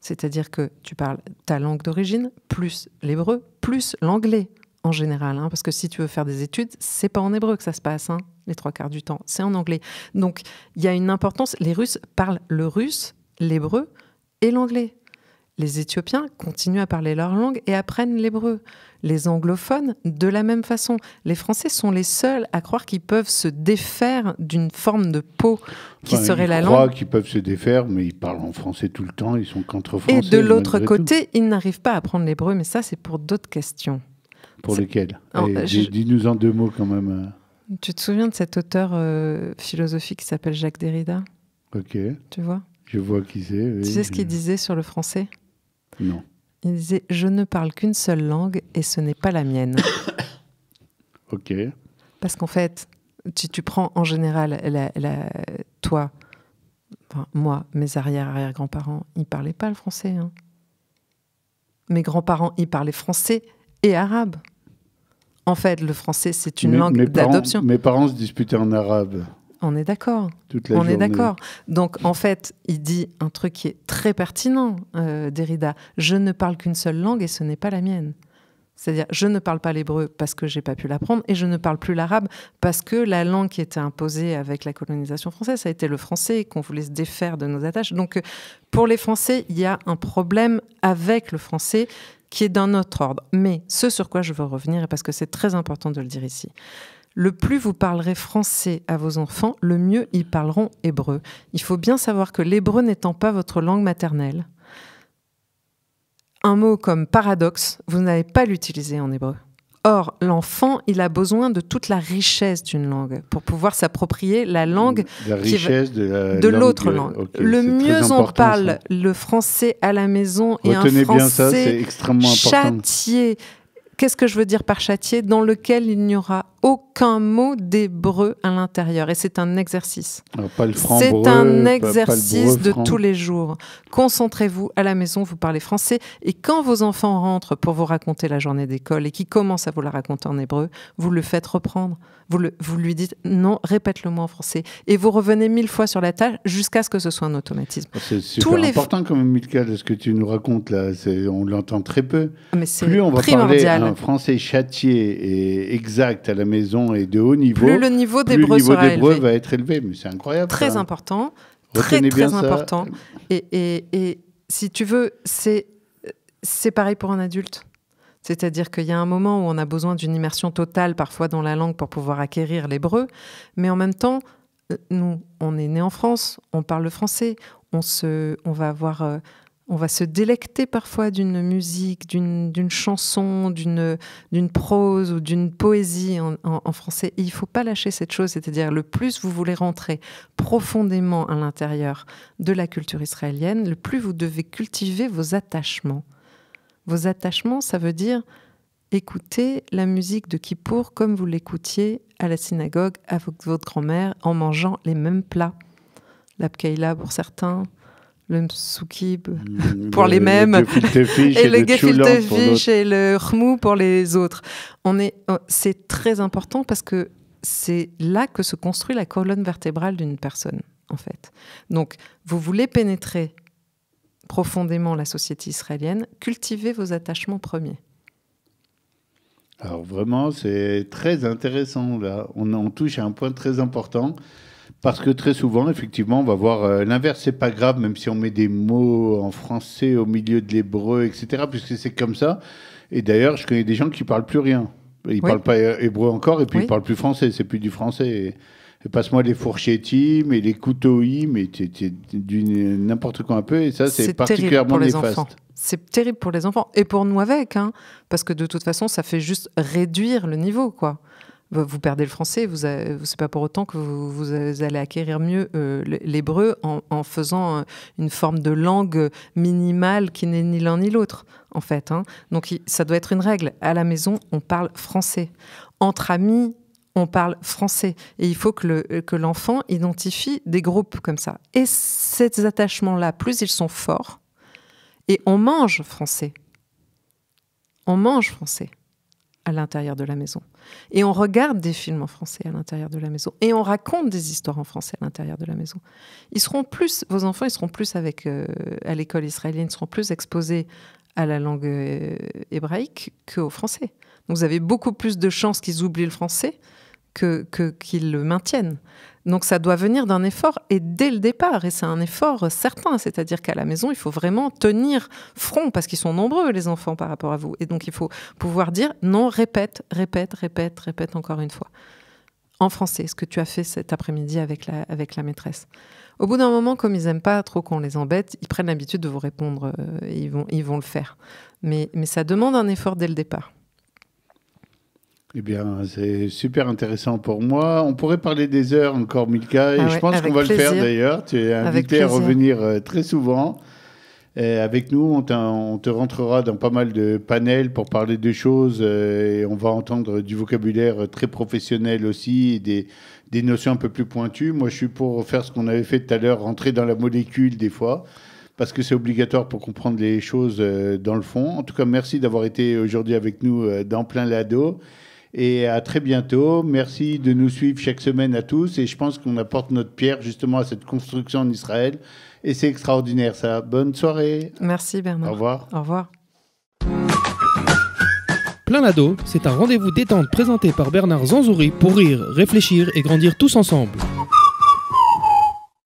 C'est-à-dire que tu parles ta langue d'origine, plus l'hébreu, plus l'anglais en général. hein, parce que si tu veux faire des études, c'est pas en hébreu que ça se passe, hein, les trois quarts du temps, c'est en anglais. Donc il y a une importance. Les Russes parlent le russe, l'hébreu et l'anglais. Les Éthiopiens continuent à parler leur langue et apprennent l'hébreu. Les anglophones, de la même façon. Les Français sont les seuls à croire qu'ils peuvent se défaire d'une forme de peau qui Enfin, serait ils la croient langue. qu'ils peuvent se défaire, mais ils parlent en français tout le temps. Ils sont qu'entre français. Et de l'autre tout. côté, ils n'arrivent pas à apprendre l'hébreu, mais ça, c'est pour d'autres questions. Pour Allez, je- dis- Dis-nous en deux mots quand même. Tu te souviens de cet auteur euh, philosophique qui s'appelle Jacques Derrida? Euh, Ok, Tu vois? Je vois qui c'est. oui. Tu sais ce qu'il disait sur le français? Non. Il disait Je ne parle qu'une seule langue et ce n'est pas la mienne. <coughs> Ok. Parce qu'en fait, si tu prends en général la- la- toi, enfin, moi, mes arrière-arrière-grands-parents, ils parlaient pas le français. hein. Mes grands-parents, ils parlaient français et arabe. En fait, le français, c'est une Mes- langue d'adoption. Mes parents se disputaient en arabe On est d'accord. On journée. est d'accord. Donc, en fait, il dit un truc qui est très pertinent, euh, Derrida. Je ne parle qu'une seule langue et ce n'est pas la mienne. C'est-à-dire, je ne parle pas l'hébreu parce que j'ai pas pu l'apprendre et je ne parle plus l'arabe parce que la langue qui était imposée avec la colonisation française, ça a été le français qu'on voulait se défaire de nos attaches. Donc, euh, pour les Français, il y a un problème avec le français qui est d'un autre ordre. Mais ce sur quoi je veux revenir, et parce que c'est très important de le dire ici, Le plus vous parlerez français à vos enfants, le mieux ils parleront hébreu. Il faut bien savoir que l'hébreu n'étant pas votre langue maternelle, un mot comme paradoxe, vous n'allez pas l'utiliser en hébreu. Or, l'enfant, il a besoin de toute la richesse d'une langue pour pouvoir s'approprier la langue La richesse de, l'autre langue. le mieux on parle ça. le français à la maison et un Retenez bien ça, c'est français extrêmement important. châtié. Qu'est-ce que je veux dire par châtié? Dans lequel il n'y aura aucun mot d'hébreu à l'intérieur. Et c'est un exercice. Franc C'est un exercice breu de franc. tous les jours. Concentrez-vous à la maison, vous parlez français. Et quand vos enfants rentrent pour vous raconter la journée d'école et qui commencent à vous la raconter en hébreu, vous le faites reprendre. Vous, le- vous lui dites non, répète-le moi en français. Et vous revenez mille fois sur la tâche jusqu'à ce que ce soit un automatisme. C'est super les- important quand même, Milka, de ce que tu nous racontes là. On l'entend très peu. Mais c'est Plus on va parler primordial. un français châtié et exact à la maison et de haut niveau, Plus le niveau d'hébreu va être élevé. Mais c'est incroyable. Très ça. important. Très, Retenez très important. Et, et- et si tu veux, c'est c'est pareil pour un adulte. C'est-à-dire qu'il y a un moment où on a besoin d'une immersion totale parfois dans la langue pour pouvoir acquérir l'hébreu, mais en même temps, euh, nous, on est né en France, on parle le français, on, se, on va avoir... euh, on va se délecter parfois d'une musique, d'une chanson, d'une prose ou d'une poésie en, français. Il ne faut pas lâcher cette chose, c'est-à-dire le plus vous voulez rentrer profondément à l'intérieur de la culture israélienne, le plus vous devez cultiver vos attachements. Vos attachements, ça veut dire écouter la musique de Kippour comme vous l'écoutiez à la synagogue avec votre grand-mère en mangeant les mêmes plats. L'abkeila pour certains, le msoukib <laughs> pour le- les mêmes. <laughs> Le et le tchoulan gefilte pour fish l'autre. et le chmou pour les autres. On est, oh, c'est très important parce que c'est là que se construit la colonne vertébrale d'une personne, en fait. Donc, vous voulez pénétrer profondément la société israélienne, cultivez vos attachements premiers. Alors vraiment, c'est très intéressant là. On, on touche à un point très important parce que très souvent, effectivement, on va voir euh, l'inverse. C'est pas grave, même si on met des mots en français au milieu de l'hébreu, etc. Puisque c'est comme ça. Et d'ailleurs, je connais des gens qui parlent plus rien. Ils Oui. parlent pas euh, hébreu encore et puis Oui. ils parlent plus français. C'est plus du français. Et, et passe-moi les fourchettis, mais les couteaux, mais n'importe quoi un peu. Et ça, c'est particulièrement pour les néfaste. enfants. C'est terrible pour les enfants et pour nous avec, hein, parce que de toute façon, ça fait juste réduire le niveau, quoi. Vous perdez le français, vous, c'est pas pour autant que vous, allez acquérir mieux euh, l'hébreu en, faisant euh, une forme de langue minimale qui n'est ni l'un ni l'autre, en fait. hein. Donc ça doit être une règle. À la maison, on parle français. Entre amis, on parle français. Et il faut que l'enfant identifie des groupes comme ça. Et ces attachements-là, plus ils sont forts, et on mange français. On mange français à l'intérieur de la maison. Et on regarde des films en français à l'intérieur de la maison. Et on raconte des histoires en français à l'intérieur de la maison. Ils seront plus, vos enfants, ils seront plus avec, euh, à l'école israélienne, ils seront plus exposés à la langue euh, hébraïque qu'au français. Donc vous avez beaucoup plus de chances qu'ils oublient le français que, que- qu'ils le maintiennent. Donc ça doit venir d'un effort et dès le départ. Et c'est un effort certain. C'est-à-dire qu'à la maison, il faut vraiment tenir front parce qu'ils sont nombreux, les enfants, par rapport à vous. Et donc il faut pouvoir dire non, répète, répète, répète, répète encore une fois. En français, ce que tu as fait cet après-midi avec la, avec la maîtresse. Au bout d'un moment, comme ils n'aiment pas trop qu'on les embête, ils prennent l'habitude de vous répondre euh, et ils vont, ils vont le faire. Mais, mais ça demande un effort dès le départ. Eh bien, c'est super intéressant pour moi. On pourrait parler des heures encore, Milka, et Ah je pense qu'on va le faire d'ailleurs. Tu es invité à revenir euh, très souvent. Et avec nous, on, te rentrera dans pas mal de panels pour parler de choses euh, et on va entendre du vocabulaire très professionnel aussi et des, des notions un peu plus pointues. Moi, je suis pour faire ce qu'on avait fait tout à l'heure, rentrer dans la molécule des fois, parce que c'est obligatoire pour comprendre les choses euh, dans le fond. En tout cas, merci d'avoir été aujourd'hui avec nous dans plein lado. Et à très bientôt. Merci de nous suivre chaque semaine à tous. Et je pense qu'on apporte notre pierre justement à cette construction en Israël. Et c'est extraordinaire ça. Bonne soirée. Merci Bernard. Au revoir. Au revoir. Plein Lado, c'est un rendez-vous détente présenté par Bernard Zanzouri pour rire, réfléchir et grandir tous ensemble.